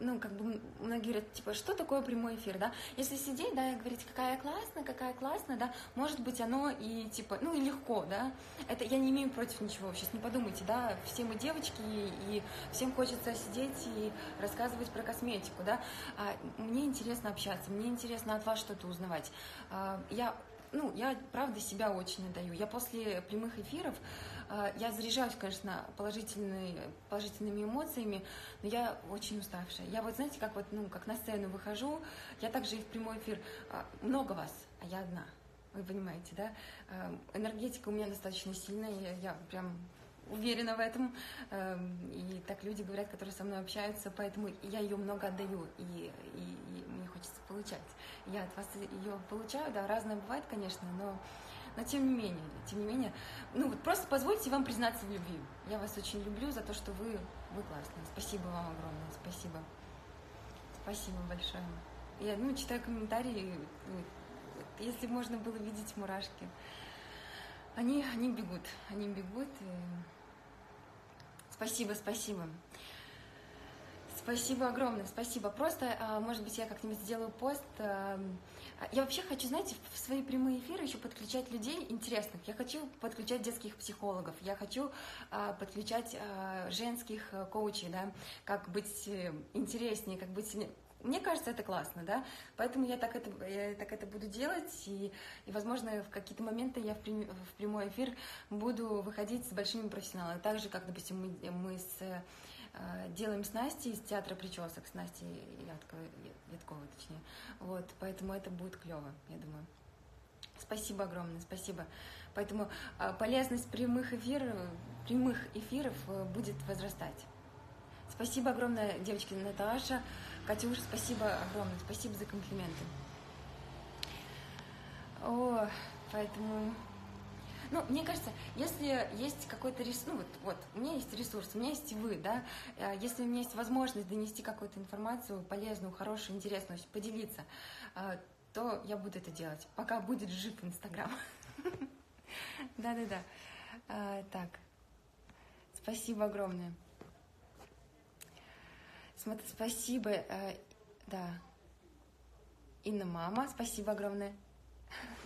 Ну, как бы многие говорят, типа, что такое прямой эфир, да? Если сидеть, да, и говорить, какая классная, какая классная, да, может быть, оно и, типа, ну, и легко, да? Это я не имею против ничего, сейчас не подумайте, да, все мы девочки, и всем хочется сидеть и рассказывать про косметику, да? А мне интересно общаться, мне интересно от вас что-то узнавать. А, я ну, я правда себя очень отдаю. Я после прямых эфиров, я заряжаюсь, конечно, положительными, положительными эмоциями, но я очень уставшая. Я вот, знаете, как вот, ну, как на сцену выхожу, я также и в прямой эфир. Э, много вас, а я одна. Вы понимаете, да? Э, энергетика у меня достаточно сильная, я, я прям уверена в этом. И так люди говорят, которые со мной общаются, поэтому я ее много отдаю, и, и, и мне хочется получать. Я от вас ее получаю, да, разное бывает, конечно, но, но тем не менее, тем не менее, ну вот просто позвольте вам признаться в любви. Я вас очень люблю за то, что вы, вы классные. Спасибо вам огромное, спасибо. Спасибо большое. Я, ну, читаю комментарии, если можно было видеть мурашки. Они, они бегут, они бегут. И... Спасибо, спасибо. Спасибо огромное, спасибо. Просто, а, может быть, я как-нибудь сделаю пост. А, я вообще хочу, знаете, в свои прямые эфиры еще подключать людей интересных. Я хочу подключать детских психологов, я хочу а, подключать женских э, коучей, да, как быть э, интереснее, как быть мне кажется, это классно, да, поэтому я так это, я так это буду делать, и, и возможно, в какие-то моменты я в, прям, в прямой эфир буду выходить с большими профессионалами, так же, как, допустим, мы, мы с, э, делаем с Настей из театра причесок, с Настей Ядковой, Ядковой, точнее, вот, поэтому это будет клево, я думаю. Спасибо огромное, спасибо. Поэтому э, полезность прямых эфиров, прямых эфиров э, будет возрастать. Спасибо огромное, девочки, Наташа. Катюш, спасибо огромное, спасибо за комплименты. О, поэтому... Ну, мне кажется, если есть какой-то ресурс, ну вот, вот, у меня есть ресурс, у меня есть вы, да, э, если у меня есть возможность донести какую-то информацию полезную, хорошую, интересную, поделиться, э, то я буду это делать, пока будет жив Инстаграм. [LAUGHS] Да-да-да. Э, так, спасибо огромное. Спасибо, да. Инна мама, спасибо огромное. [LAUGHS]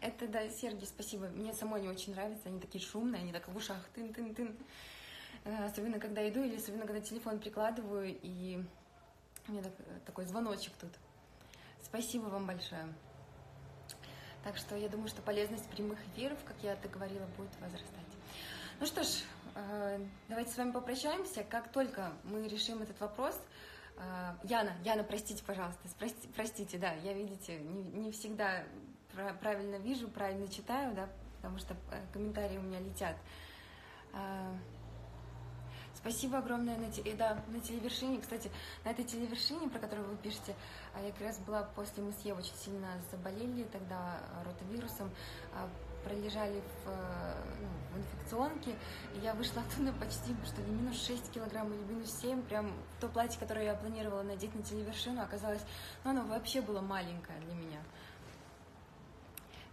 Это, да, Сергей, спасибо. Мне самой не очень нравится, они такие шумные, они так в ушах тын-тын-тын. Э, особенно, когда иду, или особенно, когда телефон прикладываю, и меня так, такой звоночек тут. Спасибо вам большое. Так что я думаю, что полезность прямых эфиров, как я это говорила, будет возрастать. Ну что ж, Э, давайте с вами попрощаемся. Как только мы решим этот вопрос, э, Яна, Яна, простите, пожалуйста, простите да, я, видите, не, не всегда правильно вижу, правильно читаю, да, потому что э, комментарии у меня летят. Спасибо огромное на, те, да, на телевершине. Кстати, на этой телевершине, про которую вы пишете, а я как раз была после, мы с Евой очень сильно заболели тогда ротавирусом, а, пролежали в, ну, в инфекционке, и я вышла оттуда почти, что ли, минус 6 килограмм или минус 7, прям то платье, которое я планировала надеть на телевершину, оказалось, ну, оно вообще было маленькое для меня.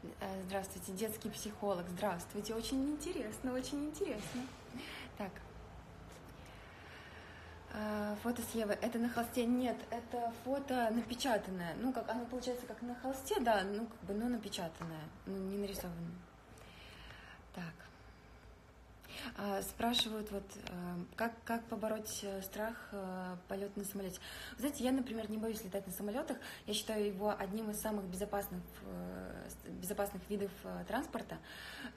Э, здравствуйте, детский психолог. Здравствуйте, очень интересно, очень интересно. Так. Э, фото с. Это на холсте? Нет, это фото напечатанное. Ну, как оно получается как на холсте, да, ну, как бы, но напечатанное, ну, не нарисованное. Так. А, спрашивают, вот, э, как, как побороть э, страх э, полета на самолете. знаете, я, например, не боюсь летать на самолетах. Я считаю его одним из самых безопасных, безопасных видов транспорта.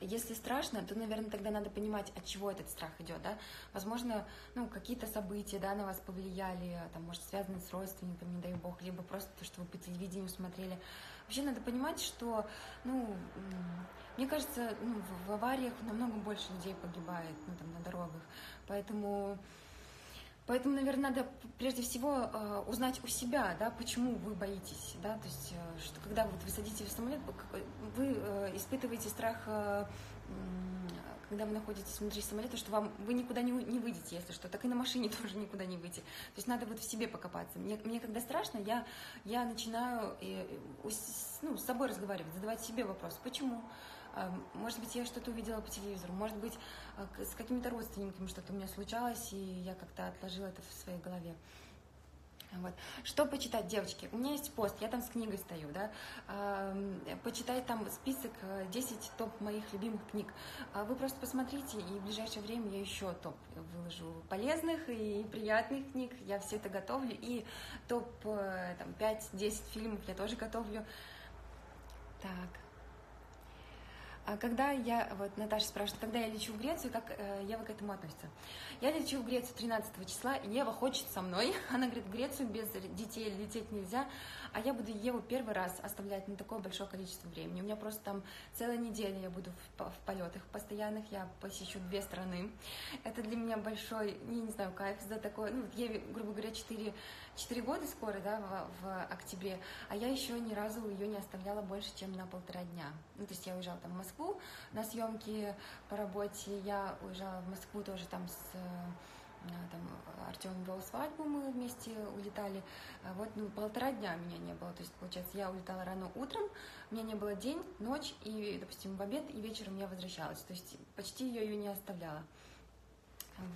Если страшно, то, наверное, тогда надо понимать, от чего этот страх идет. Да? Возможно, ну, какие-то события да, на вас повлияли, там, может, связаны с родственниками, не дай бог, либо просто то, что вы по телевидению смотрели. Вообще надо понимать, что, ну, мне кажется, ну, в, в авариях намного больше людей погибает, ну, там, на дорогах. Поэтому, поэтому, наверное, надо прежде всего э, узнать у себя, да, почему вы боитесь, да, то есть, э, что когда вот вы садитесь в самолет, вы э, испытываете страх э, когда вы находитесь внутри самолета, что вам вы никуда не, не выйдете, если что, так и на машине [LAUGHS] тоже никуда не выйти. То есть надо вот в себе покопаться. Мне, мне когда страшно, я, я начинаю и, ну, с собой разговаривать, задавать себе вопрос, почему? А, может быть, я что-то увидела по телевизору, может быть, а, с какими-то родственниками что-то у меня случалось, и я как-то отложила это в своей голове. Вот. Что почитать, девочки? У меня есть пост, я там с книгой стою, да. почитать там список 10 э, топ моих любимых книг. А вы просто посмотрите, и в ближайшее время я еще топ выложу полезных и приятных книг. Я все это готовлю. И топ э, там, 5-10 фильмов я тоже готовлю. Так. А когда я, вот Наташа спрашивает, когда я лечу в Грецию, как э, Ева к этому относится? Я лечу в Грецию 13 числа, и Ева хочет со мной. [LAUGHS] Она говорит, в Грецию без детей лететь нельзя, а я буду Еву первый раз оставлять на такое большое количество времени. У меня просто там целая неделя я буду в, в полетах постоянных, я посещу две страны. Это для меня большой, не, не знаю, кайф за такое, ну, Еве, грубо говоря, 4 4 года скоро, да, в, в октябре, а я еще ни разу ее не оставляла больше, чем на полтора дня. Ну, то есть я уезжала там в Москву на съемки по работе, я уезжала в Москву тоже там с э, там Артем вел свадьбу, мы вместе улетали. А вот ну, полтора дня меня не было. То есть, получается, я улетала рано утром, у меня не было день, ночь, и, допустим, в обед и вечером я возвращалась. То есть почти я ее не оставляла.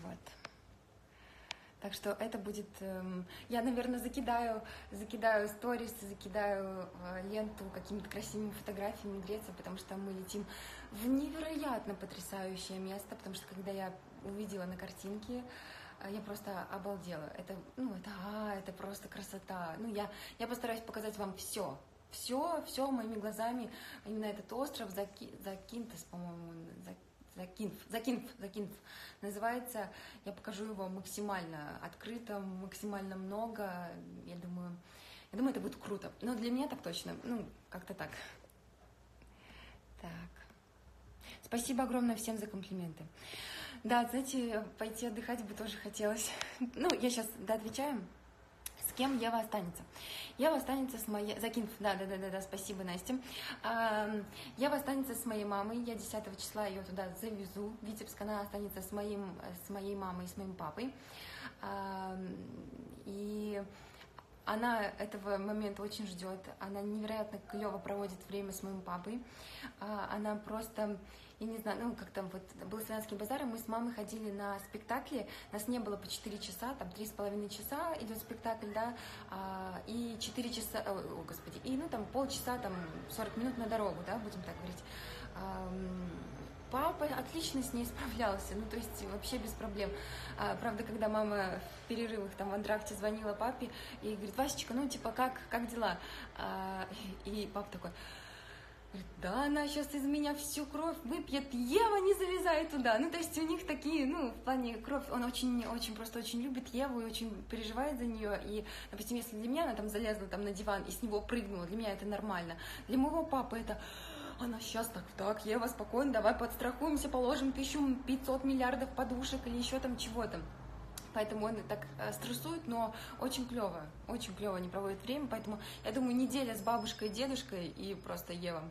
Вот. Так что это будет... Эм, я, наверное, закидаю, закидаю сторис, закидаю э, ленту какими-то красивыми фотографиями Греции, потому что мы летим в невероятно потрясающее место, потому что когда я увидела на картинке, э, я просто обалдела. Это, ну, это, а, это просто красота. Ну, я, я постараюсь показать вам все, все, все моими глазами. Именно этот остров Заки, Закинтес, по-моему, Закинф, Закинф, Закинф называется. Я покажу его максимально открыто, максимально много. Я думаю, я думаю, это будет круто. Но для меня так точно, ну, как-то так. Так. Спасибо огромное всем за комплименты. Да, знаете, пойти отдыхать бы тоже хотелось. Ну, я сейчас, да, кем Ева останется? Ева останется с моей... Закинув, да, да, да, да, да, спасибо, Настя. Ева останется с моей мамой, я 10 числа ее туда завезу. Витебск она останется с, моим, с моей мамой и с моим папой. И она этого момента очень ждет. Она невероятно клево проводит время с моим папой. А, она просто я не знаю, ну, как там вот был Славянский базар, и мы с мамой ходили на спектакли, нас не было по 4 часа, там 3,5 часа идет спектакль, да, а, и 4 часа, о, о, господи, и, ну, там полчаса, там 40 минут на дорогу, да, будем так говорить. Папа отлично с ней справлялся, ну, то есть вообще без проблем. А, правда, когда мама в перерывах там в антракте звонила папе и говорит, Васечка, ну, типа, как, как дела? А, и папа такой, да, она сейчас из меня всю кровь выпьет, Ева не залезай туда. Ну, то есть у них такие, ну, в плане кровь, он очень, очень, просто очень любит Еву и очень переживает за нее. И, допустим, если для меня она там залезла там на диван и с него прыгнула, для меня это нормально. Для моего папы это она сейчас так, так, Ева, спокойно, давай подстрахуемся, положим 1500 миллиардов подушек или еще там чего-то. Поэтому он так э, стрессует, но очень клево, очень клево они проводят время. Поэтому я думаю, неделя с бабушкой и дедушкой, и просто Ева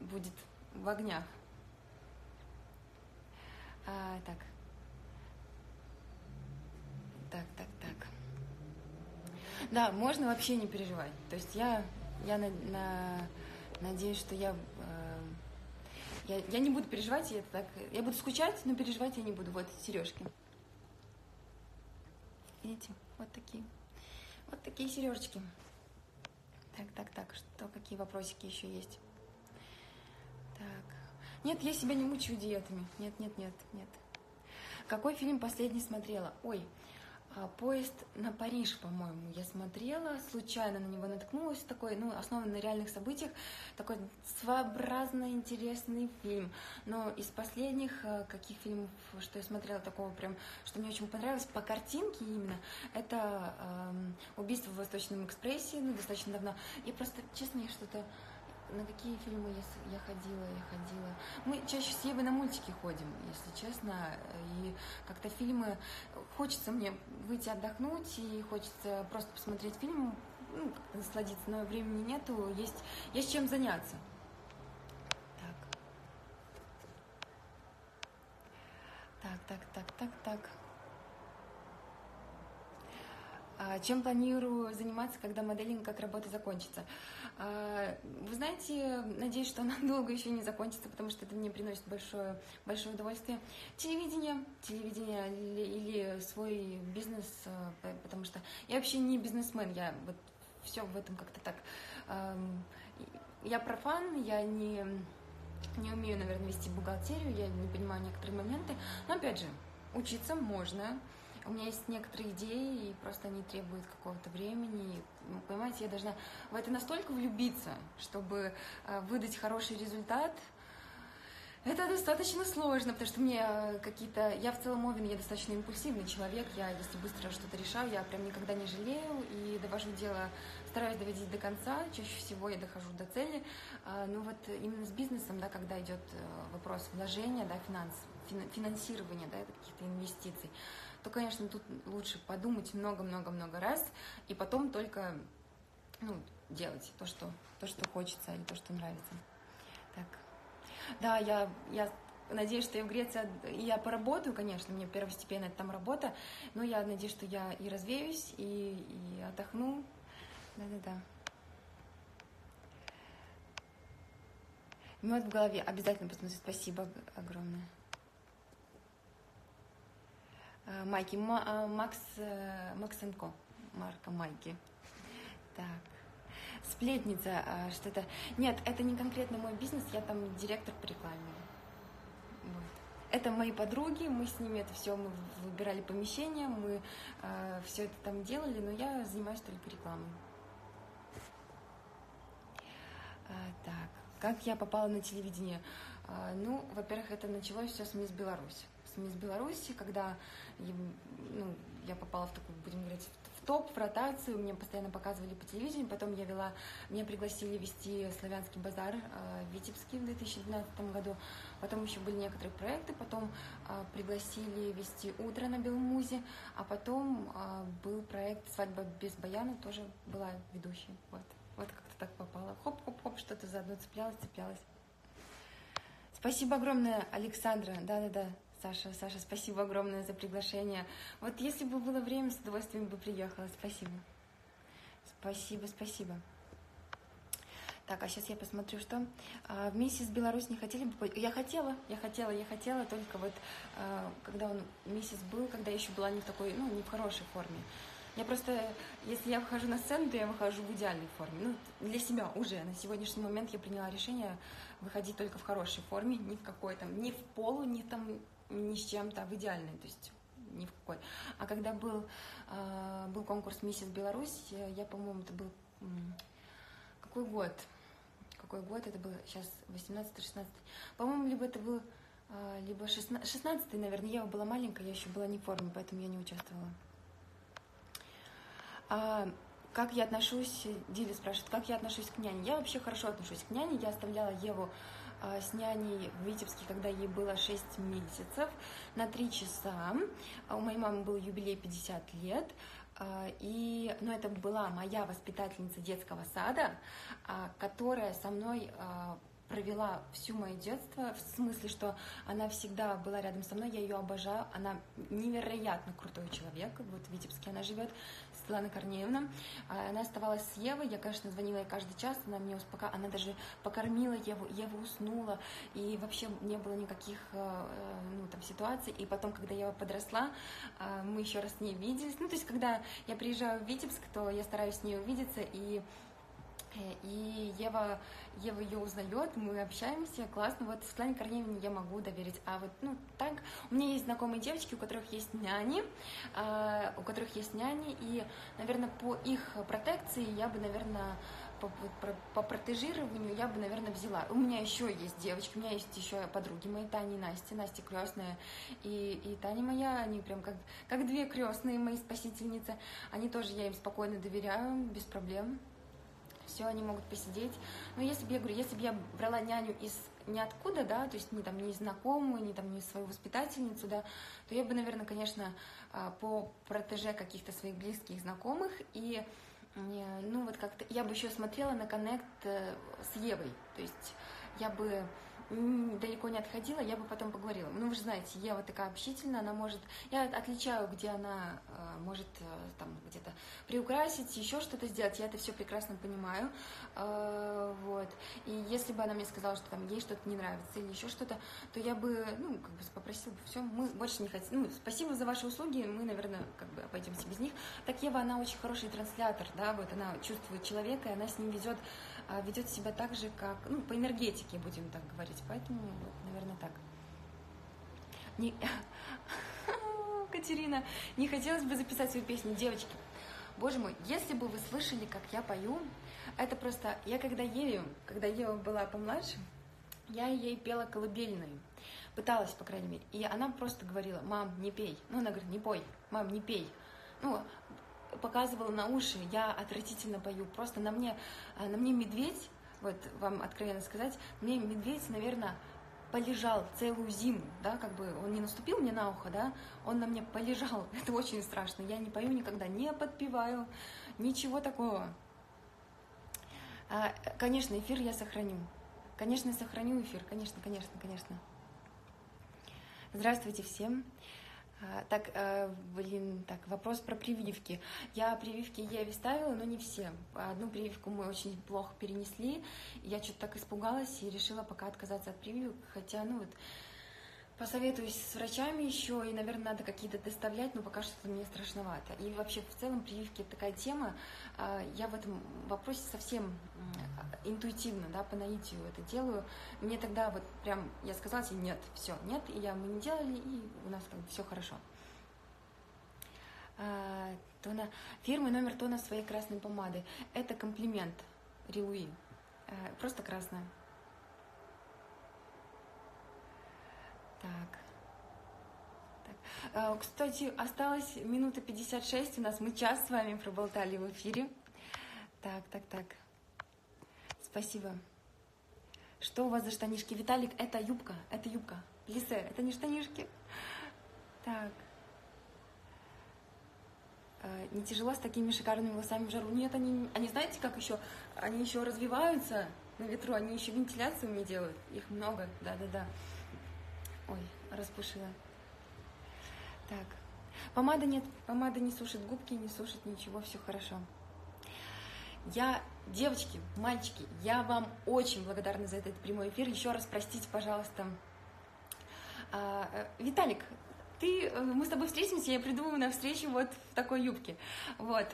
будет в огнях. А, так. Так, так, так. Да, можно вообще не переживать. То есть я, я на, на, надеюсь, что я, э, я, я не буду переживать, я, так, я буду скучать, но переживать я не буду. Вот сережки. Видите, вот такие. Вот такие сережечки. Так, так, так, что, какие вопросики еще есть? Так. Нет, я себя не мучаю диетами. Нет, нет, нет, нет. Какой фильм последний смотрела? Ой, поезд на Париж, по-моему, я смотрела, случайно на него наткнулась, такой, ну, основан на реальных событиях, такой своеобразно интересный фильм. Но из последних а, каких фильмов, что я смотрела такого прям, что мне очень понравилось, по картинке именно, это э, «Убийство в Восточном экспрессе», ну, достаточно давно. И просто, честно, я что-то на какие фильмы я, я ходила, я ходила. Мы чаще с Евой на мультики ходим, если честно, и как-то фильмы... Хочется мне выйти отдохнуть, и хочется просто посмотреть фильм, ну, насладиться, но времени нету, есть, есть чем заняться. Так. Так, так, так, так, так. А чем планирую заниматься, когда моделинг как работа закончится? А, вы знаете, надеюсь, что она [LAUGHS] долго еще не закончится, потому что это мне приносит большое, большое удовольствие. Телевидение, телевидение или, или свой бизнес, а, потому что я вообще не бизнесмен, я вот все в этом как-то так. Я профан, я не, не умею, наверное, вести бухгалтерию, я не понимаю некоторые моменты, но опять же, учиться можно, у меня есть некоторые идеи, и просто они требуют какого-то времени. Ну, понимаете, я должна в это настолько влюбиться, чтобы э, выдать хороший результат. Это достаточно сложно, потому что мне э, какие-то... Я в целом Овен, я достаточно импульсивный человек. Я, если быстро что-то решаю, я прям никогда не жалею и довожу дело, стараюсь доводить до конца. Чаще всего я дохожу до цели. А, ну вот именно с бизнесом, да, когда идет э, вопрос вложения, да, финанс, финансирования, да, каких-то инвестиций, то, конечно, тут лучше подумать много-много-много раз и потом только ну, делать то, что, то, что хочется или то, что нравится. Так. Да, я, я надеюсь, что я в Греции, я поработаю, конечно, мне первостепенно это там работа, но я надеюсь, что я и развеюсь, и, и отдохну. Да-да-да. Мед в голове. Обязательно посмотрю. Спасибо огромное. Э, майки. Э, Макс, э, Максенко. Марка Майки. Так. Сплетница, что-то... Нет, это не конкретно мой бизнес, я там директор по рекламе. Вот. Это мои подруги, мы с ними это все, мы выбирали помещение, мы э, все это там делали, но я занимаюсь только рекламой. А, так, как я попала на телевидение? А, ну, во-первых, это началось все с Мисс Беларусь из Беларуси, когда ну, я попала в такую, будем говорить, в топ, в ротацию, мне постоянно показывали по телевидению, потом я вела, меня пригласили вести славянский базар э, в Витебске в 2012 году, потом еще были некоторые проекты, потом э, пригласили вести «Утро» на Белмузе, а потом э, был проект «Свадьба без баяна», тоже была ведущей, вот, вот как-то так попала, хоп-хоп-хоп, что-то заодно цеплялось, цеплялось. Спасибо огромное, Александра, да-да-да, Саша, Саша, спасибо огромное за приглашение. Вот если бы было время, с удовольствием бы приехала. Спасибо. Спасибо, спасибо. Так, а сейчас я посмотрю, что а, в миссис Беларусь не хотели бы... Я хотела, я хотела, я хотела, только вот а, когда он месяц был, когда я еще была не в такой, ну, не в хорошей форме. Я просто, если я выхожу на сцену, то я выхожу в идеальной форме. Ну, для себя уже. На сегодняшний момент я приняла решение выходить только в хорошей форме, ни в какой там, ни в полу, ни там ни с чем-то, а в идеальной, то есть ни в какой. А когда был, э, был конкурс «Миссис Беларусь», я, по-моему, это был... Какой год? Какой год это был? Сейчас 18-16. По-моему, либо это был э, либо 16, 16 наверное. Я была маленькая, я еще была не в форме, поэтому я не участвовала. А, как я отношусь, Диля спрашивает, как я отношусь к няне? Я вообще хорошо отношусь к няне. Я оставляла Еву а, с няней в Витебске, когда ей было 6 месяцев, на 3 часа. У моей мамы был юбилей 50 лет. И, ну, это была моя воспитательница детского сада, которая со мной провела всю мое детство, в смысле, что она всегда была рядом со мной, я ее обожаю, она невероятно крутой человек, вот в Витебске она живет, Светлана Корнеевна, а, она оставалась с Евой, я, конечно, звонила ей каждый час, она мне успока... она даже покормила Еву, Ева уснула, и вообще не было никаких, э, э, ну, там, ситуаций, и потом, когда Ева подросла, а, мы еще раз с ней виделись, ну, то есть, когда я приезжаю в Витебск, то я стараюсь с ней увидеться, и Э, и Ева, Ева ее узнает, мы общаемся, классно. Вот Светлане Корнеевне я могу доверить. А вот, ну, так, у меня есть знакомые девочки, у которых есть няни, э, у которых есть няни, и, наверное, по их протекции я бы, наверное, по, по, по протежированию я бы, наверное, взяла. У меня еще есть девочки, у меня есть еще подруги мои, Таня и Настя. Настя крестная и, и Таня моя, они прям как, как две крестные мои спасительницы. Они тоже, я им спокойно доверяю, без проблем все, они могут посидеть. Но если бы я говорю, если бы я брала няню из ниоткуда, да, то есть не там не знакомую, не там не свою воспитательницу, да, то я бы, наверное, конечно, а, по протеже каких-то своих близких знакомых и ну вот как-то я бы еще смотрела на коннект э, с Евой, то есть я бы далеко не отходила, я бы потом поговорила. Ну, вы же знаете, Ева такая общительная, она может... Я отличаю, где она э, может э, там где-то приукрасить, еще что-то сделать, я это все прекрасно понимаю. Э, вот. И если бы она мне сказала, что там ей что-то не нравится или еще что-то, то я бы, ну, как бы попросила бы, все, мы больше не хотим... Ну, спасибо за ваши услуги, мы, наверное, как бы обойдемся без них. Так Ева, она очень хороший транслятор, да, вот она чувствует человека, и она с ним везет ведет себя так же, как, ну, по энергетике, будем так говорить. Поэтому, вот, наверное, так. Не... [LAUGHS] Катерина, не хотелось бы записать свою песню, девочки. Боже мой, если бы вы слышали, как я пою, это просто... Я когда Еве, когда Ева была помладше, я ей пела колыбельную. Пыталась, по крайней мере. И она просто говорила, мам, не пей. Ну, она говорит, не пой, мам, не пей. Ну, показывала на уши, я отвратительно пою. Просто на мне, э, на мне медведь, вот вам откровенно сказать, мне медведь, наверное, полежал целую зиму, да, как бы он не наступил мне на ухо, да, он на мне полежал. [LAUGHS] Это очень страшно. Я не пою никогда, не подпеваю, ничего такого. А, конечно, эфир я сохраню. Конечно, сохраню эфир, конечно, конечно, конечно. Здравствуйте всем. А, так, э, блин, так, вопрос про прививки. Я прививки Еве ставила, но не все. Одну прививку мы очень плохо перенесли. Я что-то так испугалась и решила пока отказаться от прививок. Хотя, ну вот, Посоветуюсь с врачами еще, и, наверное, надо какие-то доставлять, но пока что мне страшновато. И вообще, в целом, прививки – такая тема. А, я в этом вопросе совсем интуитивно, да, по наитию это делаю. Мне тогда вот прям, я сказала себе, нет, все, нет, и я, мы не делали, и у нас как все хорошо. А, тона, фирмы номер тона своей красной помады. Это комплимент Рилуи. А, просто красная. Так. так. А, кстати, осталось минута 56 у нас. Мы час с вами проболтали в эфире. Так, так, так. Спасибо. Что у вас за штанишки? Виталик, это юбка, это юбка. Лисе, это не штанишки. Так. А, не тяжело с такими шикарными волосами в жару? Нет, они, они знаете, как еще? Они еще развиваются на ветру, они еще вентиляцию мне делают. Их много, да-да-да. Ой, распушила. Так. Помада нет, помада не сушит губки, не сушит ничего, все хорошо. Я, девочки, мальчики, я вам очень благодарна за этот прямой эфир. Еще раз простите, пожалуйста. А, э, Виталик, ты, э, мы с тобой встретимся, я приду на встречу вот в такой юбке. Вот,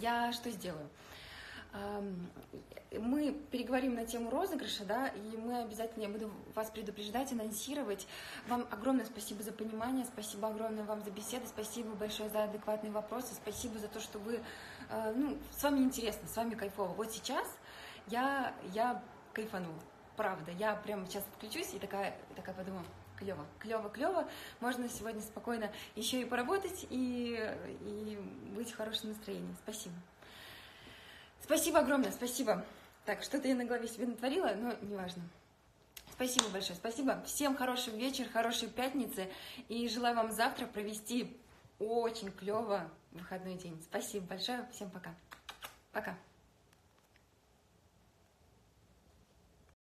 я что сделаю? Мы переговорим на тему розыгрыша, да, и мы обязательно, я буду вас предупреждать, анонсировать. Вам огромное спасибо за понимание, спасибо огромное вам за беседу, спасибо большое за адекватные вопросы, спасибо за то, что вы, э, ну, с вами интересно, с вами кайфово. Вот сейчас я, я кайфанула, правда, я прямо сейчас включусь и такая, такая подумала, клево, клево, клево. Можно сегодня спокойно еще и поработать и, и быть в хорошем настроении. Спасибо. Спасибо огромное, спасибо. Так, что-то я на голове себе натворила, но неважно. Спасибо большое, спасибо. Всем хороший вечер, хорошей пятницы. И желаю вам завтра провести очень клево выходной день. Спасибо большое, всем пока. Пока.